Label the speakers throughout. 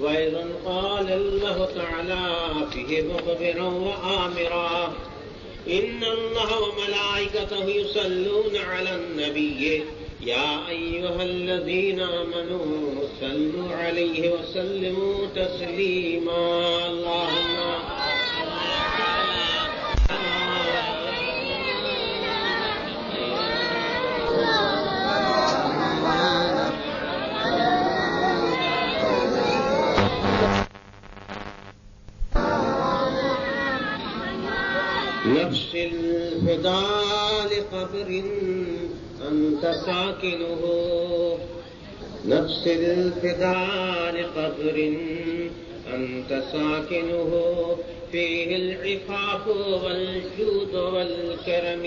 Speaker 1: وإذا قال الله تعالى فيه مخبرا وآمرا إن الله وملائكته يصلون على النبي. يا أيها الذين آمنوا صلوا عليه وسلموا تسليما. اللهم نفس الفداء لقبر أنت ساكنه. نفس الفداء لقبر أنت ساكنه. فيه العفاف والجود والكرم.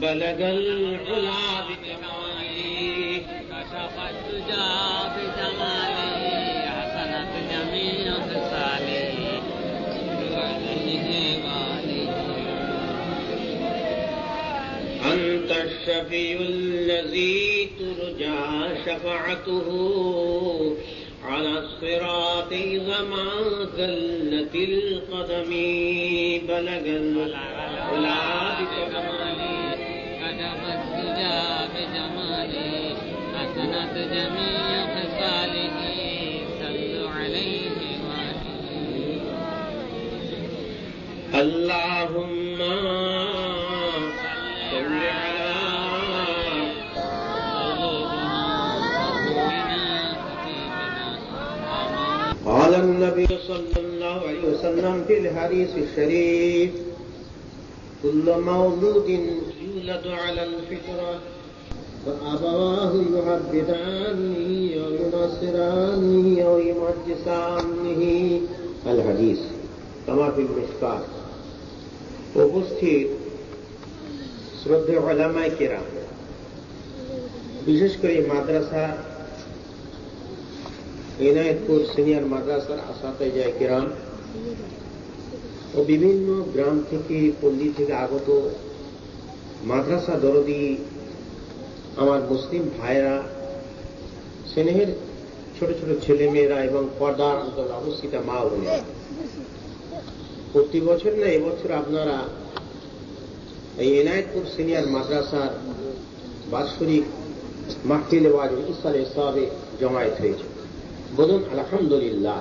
Speaker 1: بلغ العلا بجماله أنت الشفيع الذي ترجى شفاعته على الصراط إذا ما زلت القدم بلغ العلا بكماله
Speaker 2: كشف الدجى بجماله حسنت جميع خصاله. صلوا عليه وآله.
Speaker 1: اللهم النبي صلى الله عليه وسلم في الحديث الشريف كل مولود يولد على الفطرة فأبواه يهددانه أو ينصرانه أو يمجسانه الحديث كما في المشكات উপস্থিত শ্রদ্ধেয় ওলামায় কেরা বিশেষ করে মাদ্রাসা এনায়তপুর সিনিয়র মাদ্রাসার আসাতে যায় কেরাম ও বিভিন্ন গ্রাম থেকে পল্লী থেকে আগত মাদ্রাসা দরদি আমার মুসলিম ভাইরা স্নেহের ছোট ছোট ছেলেমেয়েরা এবং পর্দার অন্তর অবস্থিত মা বোনেরা। প্রতি বছর না এবছর আপনারা এই এনায়তপুর সিনিয়র মাদ্রাসার বাৎসরিক মাহফিল ওয়াজ ইসালে সাবে জমায়েত হয়েছে। বলুন, আলহামদুলিল্লাহ।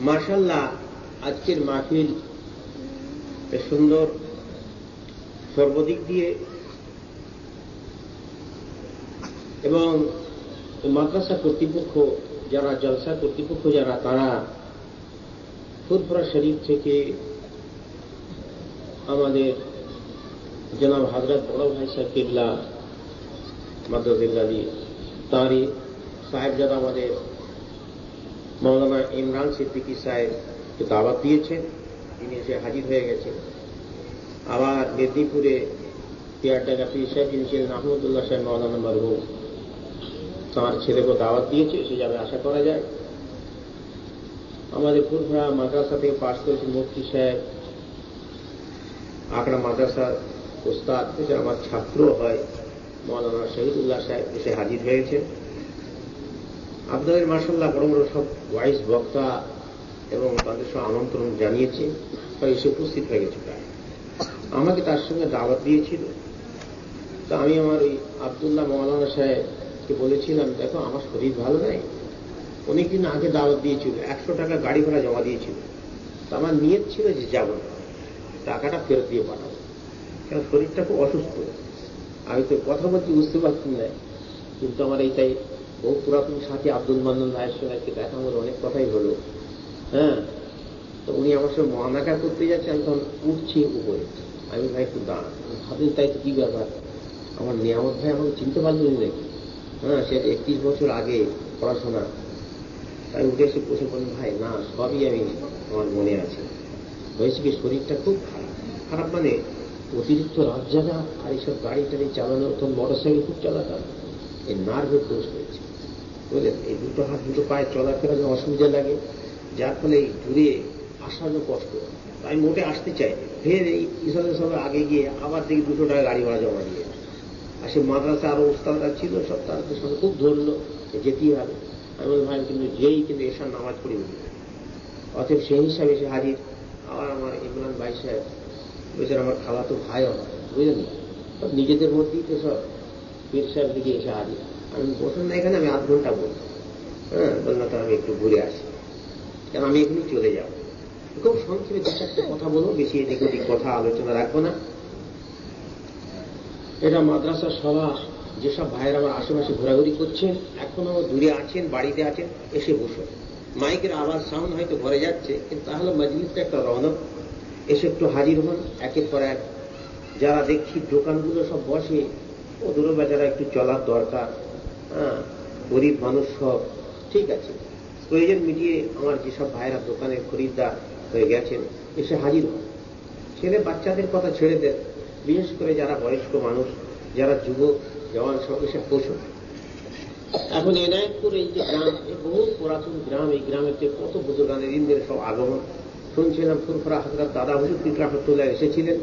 Speaker 1: মার্শাল্লাহ আজকের মাহফিল সুন্দর। সর্বদিক দিয়ে এবং মাদ্রাসা কর্তৃপক্ষ যারা, জলসা কর্তৃপক্ষ যারা, তারা ফুরফুরা শরীফ থেকে আমাদের জনাব হাজরত বড় ভাই সাহেব কেবলা মাদ্রাসিল্লাদি তাঁরই সাহেবজাদা আমাদের মৌলানা ইমরান সিদ্দিকী সাহেবকে দাওয়াত দিয়েছেন। তিনি এসে হাজির হয়ে গেছেন। আবার মেদিনীপুরে টিয়ারডাঙ্গা পীর সাহেব যিনি ছিলেন আহমদুল্লাহ সাহেব মৌলানা মরহুম, তাঁর ছেলেকে দাওয়াত দিয়েছে, সে যাবে আশা করা যায়। আমাদের ফুরফুরা মাদ্রাসা থেকে পাশ করেছেন মুফতি সাহেব আকড়া মাদ্রাসার ওস্তাদ আমার ছাত্র হয়। মৌলানা শহীদুল্লাহ সাহেব এসে হাজির হয়েছেন আপনাদের মার্শাল্লাহ বড় বড় সব ওয়াইস বক্তা এবং তাদের সব আমন্ত্রণ জানিয়েছে। তারা এসে উপস্থিত হয়ে গেছে প্রায়। আমাকে তার সঙ্গে দাওয়াত দিয়েছিল। তা আমি আমার ওই আবদুল্লাহ মৌলানা সাহেবকে বলেছিলাম, দেখো, আমার শরীর ভালো নেই। অনেকদিন আগে দাওয়াত দিয়েছিল? একশো টাকা গাড়ি ভাড়া জমা দিয়েছিল। তা আমার নিয়ত ছিল যে যাব। টাকাটা ফেরত দিয়ে পাঠাবো। কারণ শরীরটা খুব অসুস্থ। আমি তো কথা বলছি বুঝতে পারছি না। কিন্তু আমার এইটাই বহু পুরাতন সাথী আব্দুল মান্নান ভাইয়ের সঙ্গে আজকে দেখা হলো, অনেক কথাই হলো। হ্যাঁ? তো উনি আমার সঙ্গে মহানাকা করতে যাচ্ছে, আমি তখন উঠছি উপরে। আমি ভাই একটু দাঁড়ান ভাবলেন তাই কি ব্যাপার? আমার নিয়ামত ভাই আমাকে চিনতে পারলেন নাকি? হ্যাঁ সে একত্রিশ বছর আগে পড়াশোনা। তাই উঠে এসে বসে বললেন ভাই, না, সবই আমি আমার মনে আছে। হয়েছে কি শরীরটা খুব খারাপ? খারাপ মানে অতিরিক্ত রাত জাগা আর এইসব গাড়ি টাড়ি চালানো তখন মোটর সাইকেল খুব চালাতাম। এই নার্ভের দোষ হয়েছে বুঝলেন? এই দুটো হাত, দুটো পায়ে চলাফেরা অসুবিধা লাগে, যার ফলে এই দূরে আসানো কষ্ট। তাই মোটে আসতে চাই। ফের এই ইসলামের সঙ্গে আগে গিয়ে আবার দেখি দুশো টাকা গাড়ি ভাড়া জমা দিয়ে। আর সে মাদ্রাসা আরও উস্তাদরা ছিল, সব তাদের সঙ্গে খুব ধরল যেতেই হবে। আমি বললাম ভাই কিন্তু যেই কিন্তু এসার নামাজ পড়ে উঠবে অতএব সেই হিসাবে সে হাজির। আবার আমার ইমরান ভাই সাহেব বেচার আমার খাওয়া তো ভাই আমার বুঝলেন? নিজেদের মধ্যেই তো সব সাহেব দিকে এসে হাজির। আমি বসুন না এখানে, আমি আধ ঘণ্টা বলব হ্যাঁ বললাম তো আমি একটু ঘুরে আসি। কারণ আমি এখানেই চলে যাব। খুব সংক্ষেপে দু চারটে কথা বলব, বেশি এদিক ওদিক কথা আলোচনা রাখব না। এটা মাদ্রাসা সভা যেসব ভাইয়ের আমার আশেপাশে ঘোরাঘুরি করছেন এখনও দূরে আছেন, বাড়িতে আছেন, এসে বসুন। মাইকের আওয়াজ, সাউন্ড হয়তো ঘরে যাচ্ছে, কিন্তু তাহলে মজলিসটা একটা রৌনক এসে একটু হাজির হন, একের পর এক। যারা দেখছি দোকানগুলো সব বসে ওদেরও বেচারা একটু চলার দরকার। হ্যাঁ গরিব মানুষ সব। ঠিক আছে। প্রয়োজন মিটিয়ে আমার যেসব ভাইয়েরা দোকানের খরিদ্দার হয়ে গেছেন, এসে হাজির হন। ছেলে বাচ্চাদের কথা ছেড়ে দেন। বিশেষ করে যারা বয়স্ক মানুষ, যারা যুবক, জওয়ান, সব এসে পৌঁছন এখন এনায়তপুর এই যে গ্রাম বহু পুরাতন গ্রাম, এই গ্রামের যে কত বুজুর্গানের দিনদের সব আগমন। শুনছিলাম ফুরফুরা হাজরাত দাদা হুজুর পিকরাফতুল্লাহ এসেছিলেন।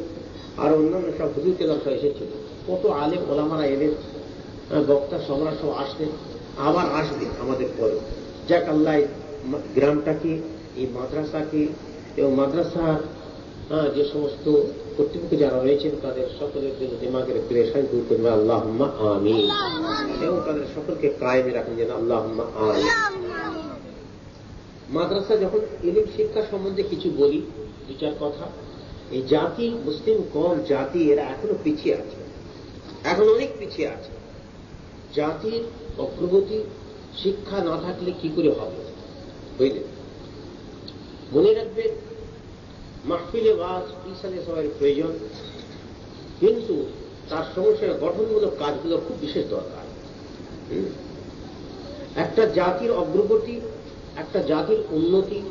Speaker 1: আর অন্যান্য সব হুজুর কেলাম সব এসেছিলেন কত আলেম ওলামারা এলেন বক্তা সম্রাট সব আসলেন আবার আসবে আমাদের পরে। যাক আল্লাহ গ্রামটাকে এই মাদ্রাসাকে এবং মাদ্রাসার যে সমস্ত কর্তৃপক্ষ যারা রয়েছেন তাদের সকলের জন্য দিমাগের প্রেশান দূর করবে আল্লাহ আমি এবং তাদের সকলকে কায়েমে রাখেন যেন আল্লাহ আমি মাদ্রাসা যখন ইলিম শিক্ষা সম্বন্ধে কিছু বলি, দু কথা, এই জাতি মুসলিম কম, জাতি এরা এখনও পিছিয়ে আছে। এখন অনেক পিছিয়ে আছে। জাতির অগ্রগতি শিক্ষা না থাকলে কি করে হবে? বুঝলেন? মনে রাখবেন, মাহফিলে ওয়াজ পিছনে সবাই প্রয়োজন। কিন্তু তার সঙ্গে গঠনমূলক কাজগুলো খুব বিশেষ দরকার। একটা জাতির অগ্রগতি একটা জাতির উন্নতি,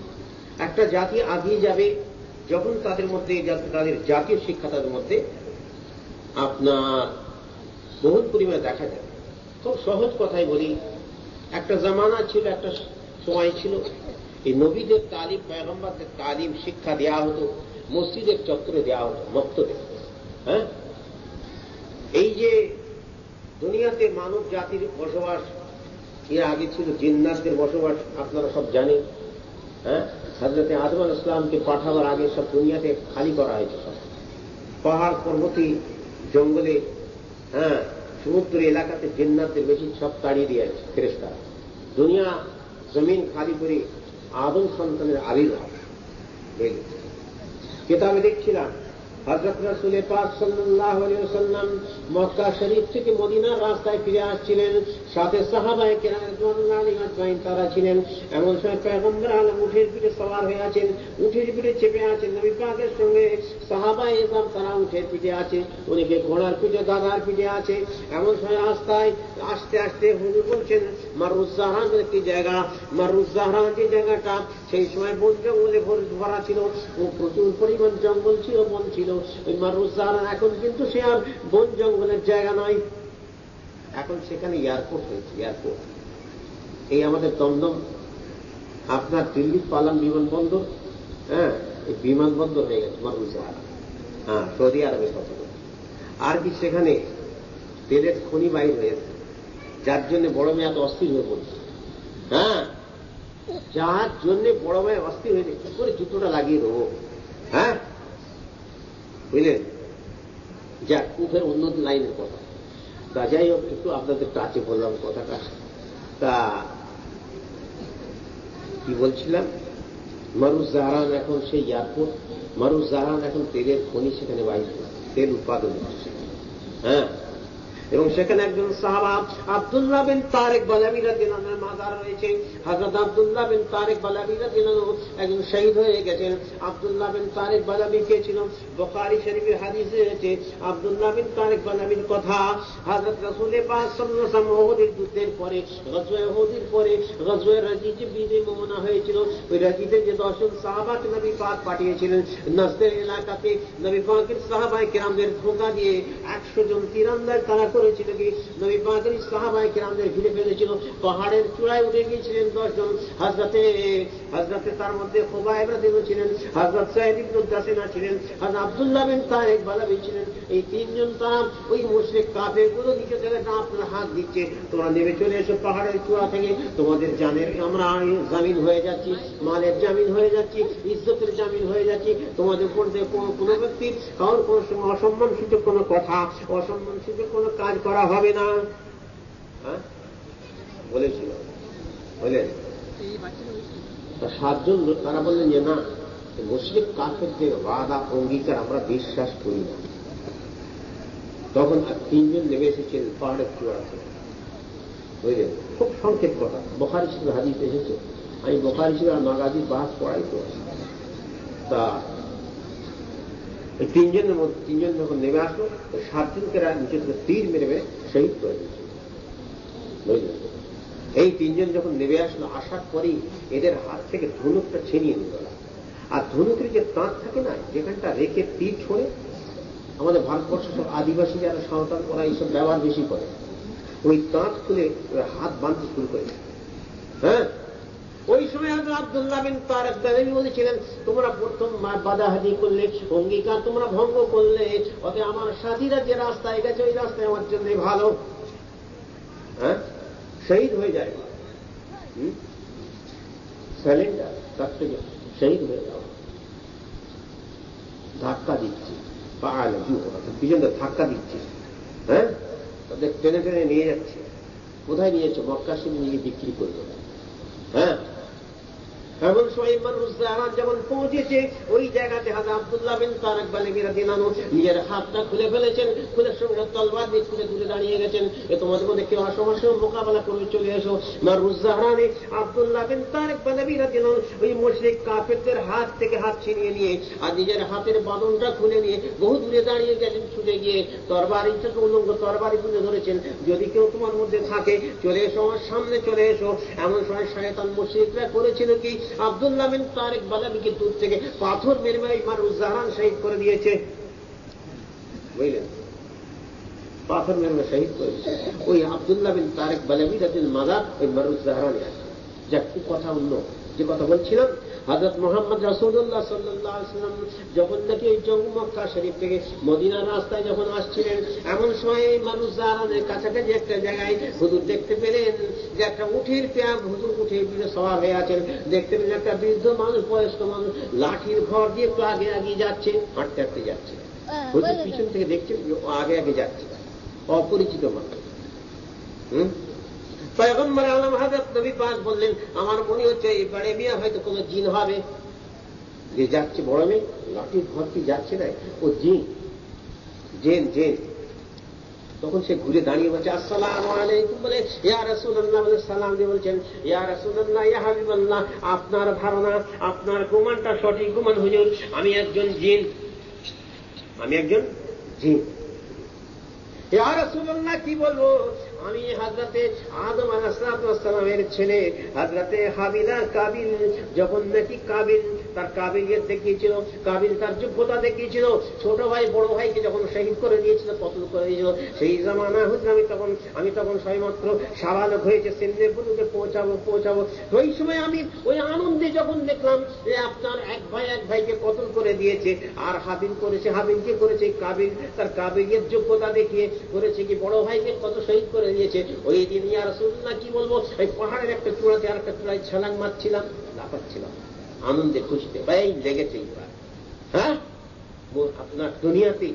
Speaker 1: একটা জাতি আগিয়ে যাবে যখন তাদের মধ্যে তাদের জাতীয় শিক্ষা তাদের মধ্যে আপনার বহুল পরিমাণে দেখা যাবে খুব সহজ কথাই বলি, একটা জামানা ছিল, একটা সময় ছিল, এই নবীদের তালিম, পয়গম্বরদের তালিম, শিক্ষা দেওয়া হতো, মসজিদের চত্বরে দেওয়া হতো, মক্তবে। হ্যাঁ? এই যে দুনিয়াতে মানব জাতির বসবাস এর আগে ছিল জিন্নাতদের বসবাস, আপনারা সব জানেন। হ্যাঁ? হাজরতে আদম ইসলামকে পাঠাবার আগে সব দুনিয়াতে খালি করা হয়েছে সব। পাহাড়, পর্বতী, জঙ্গলে হ্যাঁ সমুদ্র এলাকাতে জিন্নাতের বেশি সব তাড়িয়ে দিয়েছে ফেরেস্তারা দুনিয়া জমিন খালি করে আদম সন্তানের আবির্ভাব। বুঝলেন? কেতাবে দেখছিলাম হজরত রসুল পাক সাল্লাহ সাল্লাম মক্কা শরীফ থেকে মদিনার রাস্তায় ফিরে আসছিলেন। সাথে সাহাবায় কেরাম তারা ছিলেন। এমন সময় পেগম্বর আলম উঠের পিঠে সবার হয়ে আছেন, উঠের পিঠে চেপে আছেন। নবী পাকের সঙ্গে সাহাবায় এসব তারা উঠের পিঠে আছে। উনিকে ঘোড়ার পিঠে দাদার পিঠে আছে। এমন সময় রাস্তায় আস্তে আস্তে হুজুর বলছেন মারুজাহান একটি জায়গা? মারুজাহান যে জায়গাটা, সেই সময় বন জঙ্গলে ভরা ছিল। ও প্রচুর পরিমাণ জঙ্গল ছিল, বন ছিল। ওই মারুজাহান এখন কিন্তু সে আর বন জঙ্গলের জায়গা নয়। এখন সেখানে এয়ারপোর্ট হয়েছে এয়ারপোর্ট এই আমাদের দমদম আপনার দিল্লির পালাম বিমানবন্দর হ্যাঁ এই বিমানবন্দর হয়ে গেছে মারুজাহান হ্যাঁ সৌদি আরবের কথা আর কি সেখানে তেলের খনি বাইর হয়েছে, যার জন্য বড় মেয়ে এত অস্থির হয়ে পড়ছে। হ্যাঁ যার জন্য বড় মেয়ে অস্থির হয়েছে কি করে জুতোটা লাগিয়ে দেবো। হ্যাঁ বুঝলেন? যাক উভের উন্নত লাইনের কথা। তা যাই হোক একটু আপনাদের কাছে বললাম কথাটা। তা কি বলছিলাম? মারুজ জাহারান এখন সেই এয়ারপোর্ট মারুজ জাহারান এখন তেলের খনি সেখানে বাইর, তেল উৎপাদন হচ্ছে হ্যাঁ? এবং সেখানে একজন সাহাবা আব্দুল্লাহ বিন তারেক বালাবি রাদিয়াল্লাহু মাজার রয়েছে। হযরত আব্দুল্লাহ বিন তারেক বালাবি রাদিয়াল্লাহু একজন শহীদ হয়ে গেছেন। আব্দুল্লাহ বিন তারেক বালাবি কে ছিল? বুখারী শরীফের হাদিসে রয়েছে, আব্দুল্লাহ বিন তারেক বালাবির কথা। হযরত রাসূল পাক সাল্লাল্লাহু আলাইহি যুদ্ধের পরে, গজওয়ে উহুদের পরে গজওয়ে রাজিজে বিজে মোমনা হয়েছিল। ওই রাজিতে যে দশজন সাহাবাকে নবী পাক পাঠিয়েছিলেন, নজদের এলাকাতে নবী পাকের সাহাবায়ে কেরামদের ধোঁকা দিয়ে একশো জন তীরন্দাজ তারা করেছিল কি? নবী পাকের সাহাবাই কিরামদের ঘিরে ফেলেছিল। পাহাড়ের চূড়ায় উঠে গিয়েছিলেন দশজন। হাজরাতে হাজরাতে তার মধ্যে খোবাইব রাদিয়াল্লাহু ছিলেন হাজরত ইবনে ছিলেন হাজরত আব্দুল্লাহ বিন তারেক বালাবি ছিলেন। এই তিনজন তারা ওই মুশরিক কাফেরগুলো নিচে থেকে না আপনার হাত দিচ্ছে। তোমরা নেমে চলে এসো পাহাড়ের চূড়া থেকে। তোমাদের জানের আমরা জামিন হয়ে যাচ্ছি, মালের জামিন হয়ে যাচ্ছি, ইজ্জতের জামিন হয়ে যাচ্ছি। তোমাদের উপর দিয়ে কোনো ব্যক্তির কারোর কোনো অসম্মান সূচক কোনো কথা অসম্মান সূচক কোনো কাজ করা হবে না। হ্যাঁ? বলেছিল। বলেন। তা সাতজন তারা বললেন যে, না, মুসলিম কাফের যে বাদা অঙ্গীকার আমরা বিশ্বাস করি না। তখন তিনজন নেমে এসেছেন পাহাড়ের চূড়া থেকে বুঝলেন? খুব সংক্ষেপ কথা। বখারি ছিল হাদিস এসেছে। আমি বখারি ছিল আর নাগাজি বাস পড়াই তো তা তিনজনের মধ্যে তিনজন যখন নেমে আসলো সাতজনকে নিচে থেকে তীর মেরে মেরে শহীদ করে দিয়েছে। বুঝলেন? এই তিনজন যখন নেমে আসলো, আসার পরেই এদের হাত থেকে ধনুকটা ছিনিয়ে নিল। আর ধনুকের যে তাঁত থাকে না, যেখানটা রেখে তীর ছড়ে, আমাদের ভারতবর্ষের সব আদিবাসী যারা সাঁওতাল, ওরা এইসব ব্যবহার বেশি করে। ওই তাঁত খুলে হাত বাঁধতে শুরু করে হ্যাঁ? ওই সময় হয়তো আব্দুল্লাহ বিন তারেক দালানি বলেছিলেন, তোমরা প্রথম বাদাহাদি করলে অঙ্গীকার তোমরা ভঙ্গ করলে, অতএব আমার সাথীরা যে রাস্তায় গেছে, ওই রাস্তায় আমার জন্য ভালো। হ্যাঁ? শহীদ হয়ে যায়। স্যালেন্ডার তার থেকে শহীদ হয়ে যাও ধাক্কা দিচ্ছে। পাহাড় পিছনটা ধাক্কা দিচ্ছে। হ্যাঁ? তাদের টেনে টেনে নিয়ে যাচ্ছে। কোথায় নিয়ে যাচ্ছে? মক্কা নিয়ে বিক্রি করবে হ্যাঁ? এমন সময় মানুষ যেমন পৌঁছেছে, ওই জায়গাতে হাজা আব্দুল্লাহ বিন তারেক বালিমিরা দিনানো নিজের হাতটা খুলে ফেলেছেন, খুলে সঙ্গে তলবার দিয়ে খুলে দূরে দাঁড়িয়ে গেছেন। এ তোমাদের মধ্যে কেউ সমস্যার মোকাবেলা করে চলে এসো। মারুজাহানি আব্দুল্লাহ বিন তারেক বালিমিরা দিনান ওই মুশরিক কাফেরদের হাত থেকে হাত ছিনিয়ে নিয়ে আর নিজের হাতের বাদনটা খুলে নিয়ে বহু দূরে দাঁড়িয়ে গেছেন, ছুটে গিয়ে তরবারিটাকে উল্লঙ্গ তরবারি তুলে ধরেছেন। যদি কেউ তোমার মধ্যে থাকে, চলে এসো, আমার সামনে চলে এসো। এমন সময় শয়তান মুশরিকরা করেছিল কি? আব্দুল্লাহ বিন তারেক বালাবিকে দূর থেকে? পাথর মেরে মেরে ইমারুজ্জাহান শহীদ করে দিয়েছে। বুঝলেন? পাথর মেরে মেরে শহীদ করে ওই আব্দুল্লাহ বিন তারেক বালাবি রাতের মাদার ওই মারুজ জাহারানে আছে। যাক কথা অন্য। যে কথা বলছিলাম হজরত মোহাম্মদ রাসুল্লাহ সাল্লাম যখন নাকি ওই জম্মু মক্কা শরীফ থেকে মদিনার রাস্তায় যখন আসছিলেন এমন সময় এই মানুষ জাহানের কাছাকাছি একটা জায়গায় হুজুর দেখতে পেলেন যে একটা উঠির পেয়ার হুজুর উঠে দিয়ে সবার হয়ে আছেন। দেখতে পেলেন একটা বৃদ্ধ মানুষ বয়স্ক মানুষ লাঠির ঘর দিয়ে একটু আগে আগে যাচ্ছে হাঁটতে হাঁটতে যাচ্ছে। হুজুর পিছন থেকে ও আগে আগে যাচ্ছে। অপরিচিত মানুষ। হুম? পয়গম্বর আলম হাজরত নবী পাক বললেন, আমার মনে হচ্ছে এই বাড়ে মিয়া হয়তো কোনো জিন হবে। যে যাচ্ছে, বড় মেয়ে, লাঠির ভর্তি যাচ্ছে না, ও জিন, জেন জেন। তখন সে ঘুরে দাঁড়িয়ে বলছে, আসসালাম আলাইকুম। বলে, ইয়া রাসূলুল্লাহ। বলে, সালাম দিয়ে বলছেন, ইয়া রাসূলুল্লাহ, ইয়া হাবিবাল্লাহ, আপনার ধারণা, আপনার গুমানটা সঠিক গুমান হুজুর, আমি একজন জিন। আমি একজন জিন। ইয়া রাসূলুল্লাহ, কি বলব? আমি হাজরাতে আদম আলাহামের ছেলে, হাজরাতে হাবিলা কাবিল, যখন নাকি কাবিল তার কাবিলিয়ত দেখিয়েছিল, কাবিল তার যোগ্যতা দেখিয়েছিল, ছোট ভাই, বড় ভাইকে যখন শহীদ করে দিয়েছিল কতল করে দিয়েছিল, সেই জামানা হচ্ছে আমি তখন আমি তখন সবেমাত্র সাবালক হয়েছে সেন্দ্রে বুলুকে পৌঁছাবো পৌঁছাবো, ওই সময় আমি ওই আনন্দে যখন দেখলাম যে আপনার এক ভাই, এক ভাইকে কতল করে দিয়েছে, আর হাবিল করেছে হাবিলকে করেছে, কাবিল তার কাবিলিয়ত যোগ্যতা দেখিয়ে করেছে কি বড় ভাইকে কত শহীদ করে দিয়েছে ওই দিন ইয়া রসুল্লাহ কি বলব? এই পাহাড়ের একটা চূড়াতে আর একটা চূড়ায় ছালাং মারছিলাম লাফাচ্ছিলাম আনন্দে খুশিতে, ভাই, লেগেছে এইবার। হ্যাঁ? আপনার দুনিয়াতে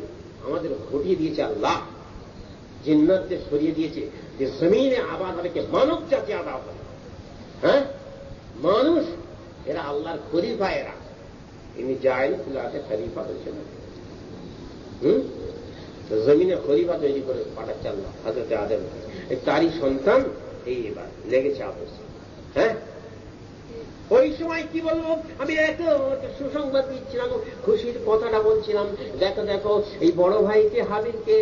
Speaker 1: আমাদের ঘটিয়ে দিয়েছে আল্লাহ। জিন্নাতদের সরিয়ে দিয়েছে যে জমিনে আবাদ হবে মানব জাতি আবাদ হবে। হ্যাঁ? মানুষ, এরা আল্লাহর খরিফা এরা। ইনি যায় ফুলাতে খরিফা হয়েছেন হুম? জমিনে খরিফা তৈরি করে পাঠাচ্ছে আল্লাহ হাজরতে আদেম। তারই সন্তান এই এবার লেগেছে আপস। হ্যাঁ? ওই সময় কি বলব? আমি এত সুসংবাদ দিচ্ছিলাম, খুশির কথাটা বলছিলাম। দেখো দেখো, এই বড় ভাইকে হাবিলকে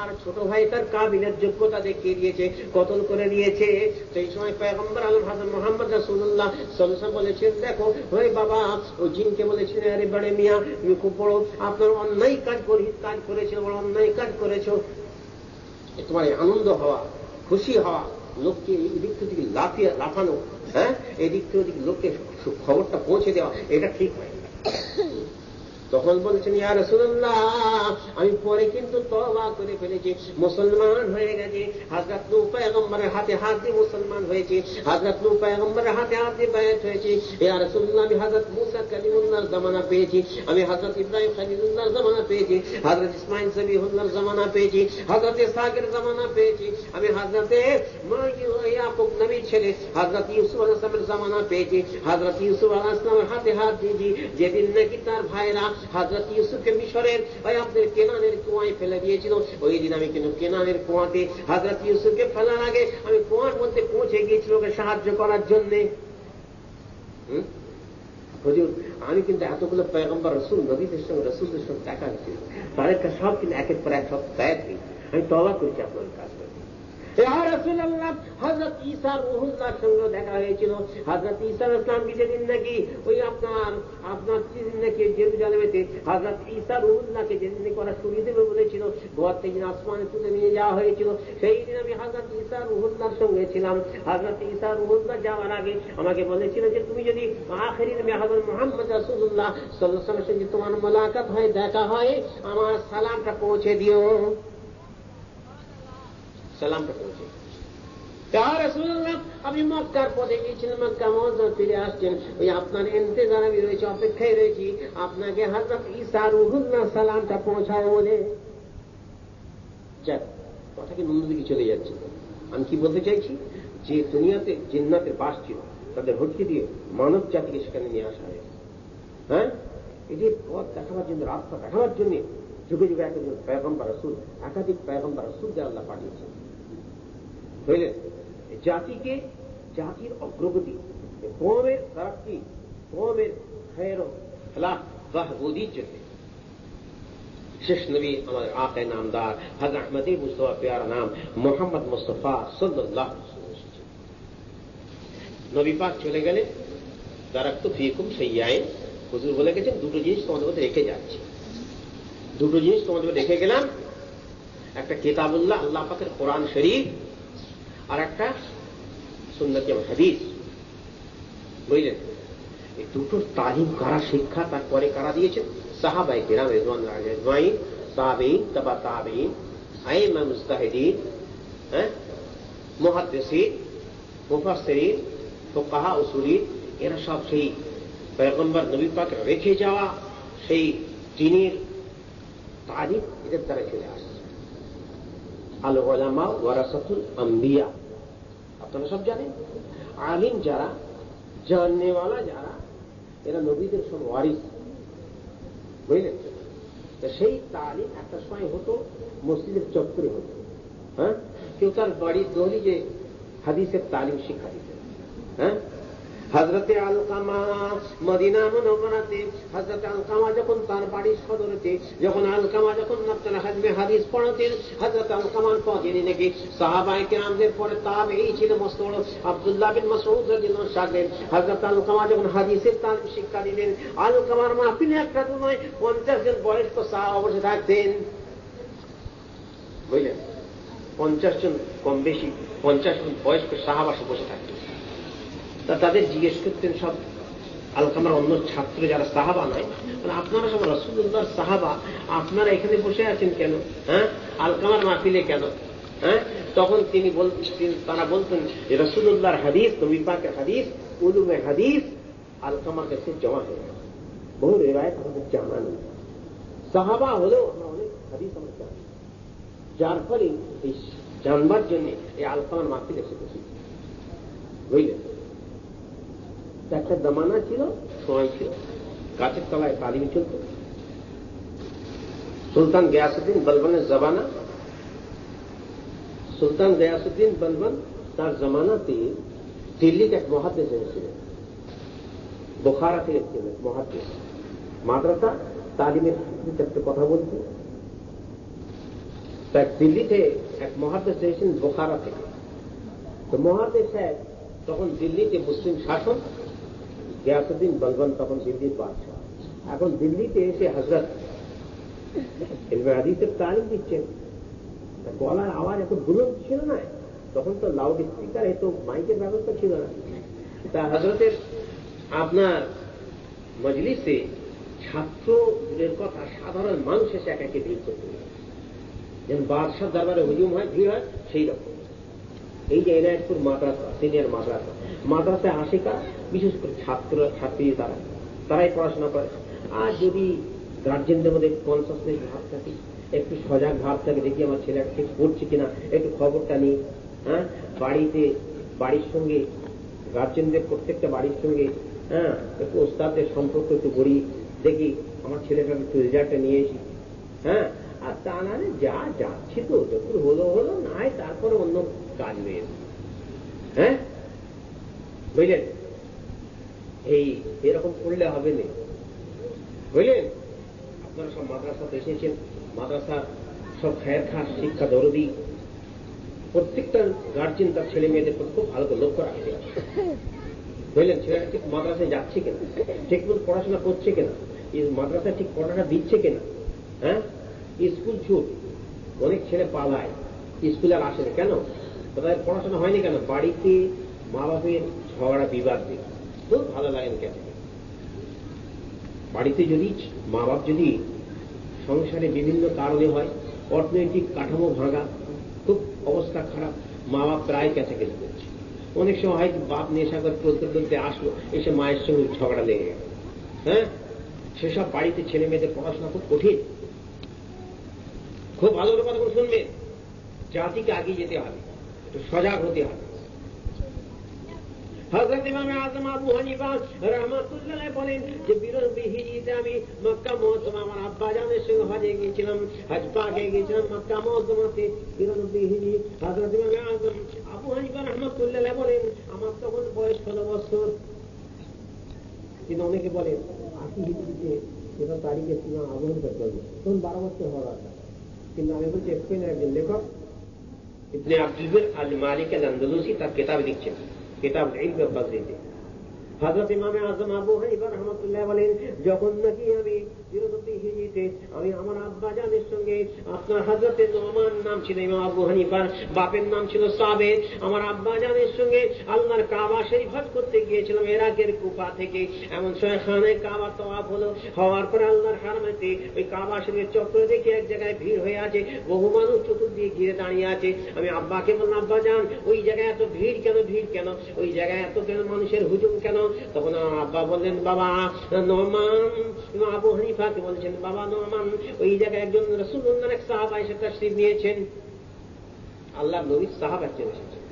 Speaker 1: আর ছোট ভাই তার কাবিলের যোগ্যতা দেখিয়ে দিয়েছে, কতল করে দিয়েছে সেই সময় পয়গম্বর আলম হাসান মোহাম্মদ রাসুল্লাহ সলসা বলেছেন, দেখো ওই বাবা, ও জিনকে বলেছিলেন আরে বড়ে মিয়া, তুমি খুব বড়, আপনার অন্যায় কাজ করি, কাজ করেছিল বড় অন্যায় কাজ করেছ। তোমার আনন্দ হওয়া। খুশি হওয়া লোককে এই দিক থেকে লাফিয়ে, লাফানো হ্যাঁ এদিক থেকে ওদিক লোককে খবরটা পৌঁছে দেওয়া, এটা ঠিক হয়। তখন বলছেন, ইয়া রসুল্লাহ আমি পরে কিন্তু তবা করে ফেলেছি। মুসলমান হয়ে গেছে। হাজরত নু পয়গম্বরের হাতে হাত দিয়ে মুসলমান হয়েছে। হাজরত নু পয়গম্বরের হাতে হাত দিয়ে বায়াত হয়েছে। ইয়া রসুল্লাহ আমি হাজরত মুসা কালিমুল্লাহর জামানা পেয়েছি। আমি হাজরত ইব্রাহিম খালিলুল্লাহর জামানা পেয়েছি। হাজরত ইসমাইল সবিহুল্লাহর জামানা পেয়েছি। হাজরত ইসহাকের জামানা পেয়েছি। আমি হাজরতে নবীর ছেলে হাজরত ইউসুফ আলাইসলামের জামানা পেয়েছি। হাজরত ইউসুফ আলাইসলামের হাতে হাত দিয়েছি। যেদিন নাকি তার ভাইরা হাজরত ইউসুফকে মিশরের ওই আপনাদের কেনানের কুয়ায় ফেলে দিয়েছিল। ওই দিন আমি কিন্তু কেনানের কুয়াতে হাজরত ইউসুফকে ফেলার আগে আমি কুয়ার মধ্যে পৌঁছে গিয়েছিল ওকে সাহায্য করার জন্যে? হুজুর, আমি কিন্তু এতগুলো পয়গম্বর রসুল, নবীদের সঙ্গে রসুলদের সঙ্গে দেখা হয়েছিল। তাদের সব কিন্তু একের পর এক সব ত্যাগ আমি তবা করছি আপনার কাজ করতে হজরত ঈসা রুহুল্লাহর সঙ্গে দেখা হয়েছিল। হজরত যেদিন নাকি ওই আপনার আপনার নাকি জেরুজালেমেতে হজরত রুহুল্লাহকে যেদিন দেবে বলেছিল। থেকে আসমানে তুলে নিয়ে যাওয়া হয়েছিল। সেই দিন আমি হজরত ঈসা রুহুল্লাহর সঙ্গে ছিলাম। হজরত রুহুল্লাহ যাওয়ার আগে আমাকে বলেছিল যে, তুমি যদি মোহাম্মদ সঙ্গে তোমার মোলাকাত হয় দেখা হয়, আমার সালামটা পৌঁছে দিও। সালামটা পৌঁছে আমি মক্কার পথে গিয়েছিলাম মক্কা মহাজন ফিরে আসছেন। ওই আপনার এন্তেজার আমি রয়েছি অপেক্ষায় রয়েছি। আপনাকে হাজরত ঈসা রুহুল্লাহ সালামটা পৌঁছায় বলে। যাক কথা কি দিকে চলে যাচ্ছে? আমি কি বলতে চাইছি? যে দুনিয়াতে জিন্নাতের বাস ছিল তাদের হটকে দিয়ে মানব জাতিকে সেখানে নিয়ে আসা হয়েছে। হ্যাঁ? এদের পথ দেখাবার জন্য রাস্তা দেখাবার জন্য যুগে যুগে একজন পেগম্বার রসুল একাধিক পেগম্বার রসুলকে আল্লাহ পাঠিয়েছেন। বুঝলেন জাতিকে জাতির অগ্রগতি কমের তারাক্কি কমের খের ফলাহ বাহবুদির জন্য শেষ নবী আমাদের আকায় নামদার হাজর আহমদ মুস্তফা পেয়ারা নাম মোহাম্মদ মুস্তফা সাল্লাহ নবী পাক চলে গেলে তারাক তো ফিকুম সৈয়ায় হুজুর বলে গেছেন দুটো জিনিস তোমাদের মধ্যে রেখে যাচ্ছে দুটো জিনিস তোমাদের রেখে গেলাম একটা কিতাবুল্লাহ আল্লাহ পাকের কোরআন শরীফ আর একটা সুন্নতি হাদিস। বুঝলেন? এই দুটোর তালিম কারা শিক্ষা তারপরে কারা দিয়েছেন? সাহাবাই কিরাম রেজওয়ান রেজওয়াইন তাবেইন তাবা তাবেইন আইমা মুস্তাহিদিন হ্যাঁ? মুহাদ্দিসিন, মুফাসসিরিন, ফুকাহা উসুলিন, এরা সব সেই পয়গম্বর নবী পাক রেখে যাওয়া সেই দিনের তালিম এদের দ্বারা চলে আসছে আল ওলামা ওয়ারাসাতুল আম্বিয়া। আপনারা সব জানেন? আলিম যারা জাননেওয়ালা যারা, এরা নবীদের সব ওয়ারিস। বুঝলেন? সেই তালিম একটা সময় হতো, মসজিদের চত্বরে হতো। হ্যাঁ? কেউ তার বাড়ির দলি যে হাদিসের তালিম শিক্ষা দিত হ্যাঁ? হজরতে আলকামা মদিনা মনোবরাতে হজরত আলকামা যখন তার বাড়ির সদরেতে, যখন আলকামা যখন আপনারা হাজমে হাদিস পড়াতেন হজরত আলকামার পর যিনি নাকি সাহাবাই কেরামদের পরে তার এই ছিল মস্তর আবদুল্লাহ বিন মাসউদ রাদিয়াল্লাহু সাগরেন হজরত আলকামা যখন হাদিসের তার শিক্ষা দিলেন, আলকামার মাহফিলে একটা তো নয় পঞ্চাশ জন বয়স্ক সাহাবা বসে থাকতেন। বুঝলেন? পঞ্চাশ জন কম বেশি, পঞ্চাশ জন বয়স্ক সাহাবাসে বসে থাকতেন। তা তাদের জিজ্ঞেস করতেন সব আলকামার অন্য ছাত্র যারা সাহাবা নয়। মানে আপনারা সব রসুল্লাহ সাহাবা, আপনারা এখানে বসে আছেন কেন? হ্যাঁ? আলকামার মাহফিলে কেন? হ্যাঁ? তখন তিনি বলতেন তারা বলতেন যে রসুল্লাহর হাদিস, নবী পাকের হাদিস, উলুমে হাদিস আলকামার কাছে জমা হয়ে গেছে। বহু রেবায়ত আমাদের জানা নেই। সাহাবা হলেও আমরা অনেক হাদিস আমরা জানি। যার ফলে এই জানবার জন্য এই আলকামার মাহফিল এসে বসেছি। বুঝলেন? একটা জমানা ছিল, সময় ছিল, গাছের তলায় তালিম চলত। সুলতান গিয়াসুদ্দিন বলবনের জমানা, সুলতান গিয়াসুদ্দিন বলবন তার জমানাতে দিল্লিতে এক মহাদেশ এসেছিলেন বোখারা থেকে ছিলেন মহাদেশ। মাদ্রাসা তালিমের একটা কথা বলছি তার দিল্লিতে এক মহাদেশ এসেছেন বোখারা থেকে। তো মহাদেশ তখন দিল্লিতে মুসলিম শাসন গিয়াসুদ্দিন বলবন তখন দিল্লির বাদশাহ। এখন দিল্লিতে এসে হজরত হাদিসের তালিম দিচ্ছেন। গলার আওয়াজ এত বুলন্দ ছিল না? তখন তো লাউড স্পিকার এত মাইকের ব্যবস্থা ছিল না। তা হজরতের আপনার মজলিসে ছাত্রদের কথা সাধারণ মানুষ এসে একাকে ভিড় করতে যেমন বাদশাহ দরবারে হুজুম হয়, ভিড় হয়, সেই রকম। এই যে এনায়তপুর মাদ্রাসা সিনিয়র মাদ্রাসা। মাদ্রাসায় আশিকা বিশেষ করে ছাত্র, ছাত্রী তারা তারাই পড়াশোনা করে। আর যদি গার্জেনদের মধ্যে কনসাসনেস ভাব থাকে, একটু সজাগ ভাব থাকে, দেখি আমার ছেলে ঠিক পড়ছে কিনা, একটু খবরটা নিই হ্যাঁ? বাড়িতে, বাড়ির সঙ্গে গার্জেনদের প্রত্যেকটা বাড়ির সঙ্গে হ্যাঁ? একটু ওস্তাদদের সম্পর্ক একটু গড়ি, দেখি আমার ছেলেটার একটু রেজাল্টটা নিয়ে এসি হ্যাঁ? আর তা না যা যাচ্ছি তো যখন হলো হলো নাই তারপরে অন্য কাজ রয়েছে হ্যাঁ? বুঝলেন? এই এরকম করলে হবে না। বুঝলেন? আপনারা সব মাদ্রাসাতে এসেছেন মাদ্রাসা সব খায়ের খাস, শিক্ষা দরদি। প্রত্যেকটা গার্জেন তার ছেলে মেয়েদের প্রতি খুব ভালো করে লক্ষ্য হবে। বুঝলেন? ছেলেটা ঠিক মাদ্রাসায় যাচ্ছে কিনা? ঠিক মতো পড়াশোনা করছে কিনা? মাদ্রাসায় ঠিক পড়াটা দিচ্ছে কিনা? হ্যাঁ? স্কুল ছুট, অনেক ছেলে পালায়। স্কুলে আর আসে না। কেন? তাদের পড়াশোনা হয়নি কেন? বাড়িতে মা বাপের ঝগড়া বিবাদ দিয়ে খুব ভালো লাগে না কেন বাড়িতে যদি মা বাপ যদি সংসারে বিভিন্ন কারণে হয়, অর্থনৈতিক কাঠামো ভাঙা, খুব অবস্থা খারাপ মা বাপ প্রায় ক্যাচে কেটে করছে। অনেক সময় হয় বাপ নেশা করে চলতে চলতে আসলো, এসে মায়ের সঙ্গে ঝগড়া লেগে গেল। হ্যাঁ? সেসব বাড়িতে ছেলে মেয়েদের পড়াশোনা খুব কঠিন। খুব ভালো কথা করে শুনবে। জাতিকে আগিয়ে যেতে হবে। একটু সজাগ হতে হবে। হজরত ইমামে আজম আবু হানিফা রহমাতুল্লাহ বলেন যে বিরোধী হিজিতে আমি মক্কা মহত্তমা আমার আব্বা জানের সঙ্গে হজে গিয়েছিলাম, হজ পাকে গিয়েছিলাম, মক্কা মহত্তমাতে বিরোধী হিজি হজরত ইমামে আজম আবু হানিফা রহমাতুল্লাহ বলেন, আমার তখন বয়স ষোলো বছর। কিন্তু অনেকে বলেন আশি হিজিতে যেটা তারিখে সীমা আবু হানিফার জন্ম তখন বারো বছর হওয়ার কথা। কিন্তু আমি বলছি স্পেনের একজন লেখক, ইবনে আব্দুল আল মালিক আল আন্দলুসি তার কেতাব লিখছেন। কিতাব ইলমে ফাজিল হযরত ইমামে আজম আবু হানিফা রাহমাতুল্লাহ বলেন যখন নাকি আমি বিরোধী হিজিতে আমি আমার সঙ্গে আপনার নোমান নাম ছিল ইমাম আবু হানিফার, বাপের নাম ছিল আমার সঙ্গে আল্লাহর কাবা শরীফ করতে গিয়েছিলাম ইরাকের কুফা থেকে। এমন সময় খানে কাবা হলো। হওয়ার পরে আল্লাহর ওই কাবা শরীফের চক্র দেখে এক জায়গায় ভিড় হয়ে আছে। বহু মানুষ চতুর্দিকে ঘিরে দাঁড়িয়ে আছে। আমি আব্বাকে বললাম, আব্বা যান ওই জায়গায় এত ভিড় কেন ভিড় কেন? ওই জায়গায় এত কেন মানুষের হুজুম কেন? তখন আব্বা বললেন, বাবা, নমান আবু হানিফাকে বলছেন, বাবা নমান ওই জায়গায় একজন রসুল্লাহ এক সাহাবা এসে তাশরিফ নিয়েছেন। আল্লাহ নবীর সাহাব একজন এসেছেন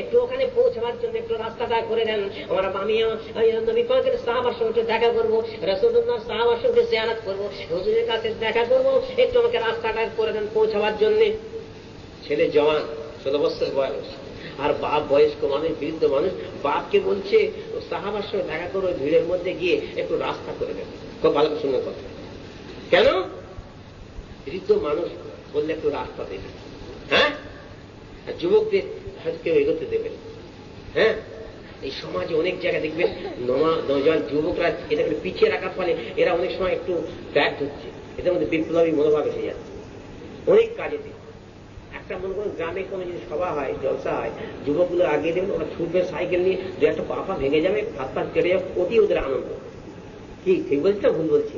Speaker 1: একটু ওখানে পৌঁছাবার জন্য একটু করে দেন আমার আমিও নবী পাকের সাহাবার সঙ্গে দেখা করব সাহাবার সঙ্গে করব কাছে দেখা করব, একটু আমাকে রাস্তাটা করে দেন পৌঁছাবার জন্য। ছেলে জওয়ান, ষোলো বছর বয়স। আর বাপ বয়স্ক মানুষ, বৃদ্ধ মানুষ, বাপকে বলছে সাহাবার সঙ্গে দেখা করো ভিড়ের মধ্যে গিয়ে একটু রাস্তা করে দেবে। খুব ভালো শুনে কথা। কেন? বৃদ্ধ মানুষ বললে একটু রাস্তা দেবে। হ্যাঁ? যুবকদের হয়তো কেউ এগোতে দেবে হ্যাঁ? এই সমাজে অনেক জায়গায় দেখবেন, নমা, নজওয়ান যুবকরা এটাকে পিছিয়ে রাখার ফলে এরা অনেক সময় একটু ব্যাগ হচ্ছে। এদের মধ্যে বিপ্লবী মনোভাব এসে যাচ্ছে। অনেক কাজে কাজেতে একটা মনে করুন গ্রামে কোনো যদি সভা হয়, জলসা হয়, যুবকগুলো আগিয়ে দেবেন ওরা ছুটবে সাইকেল নিয়ে দু একটা পাপা ভেঙে যাবে, হাত পা কেটে যাবে, অতি ওদের আনন্দ। কি, ঠিক বলছি না, ভুল বলছি?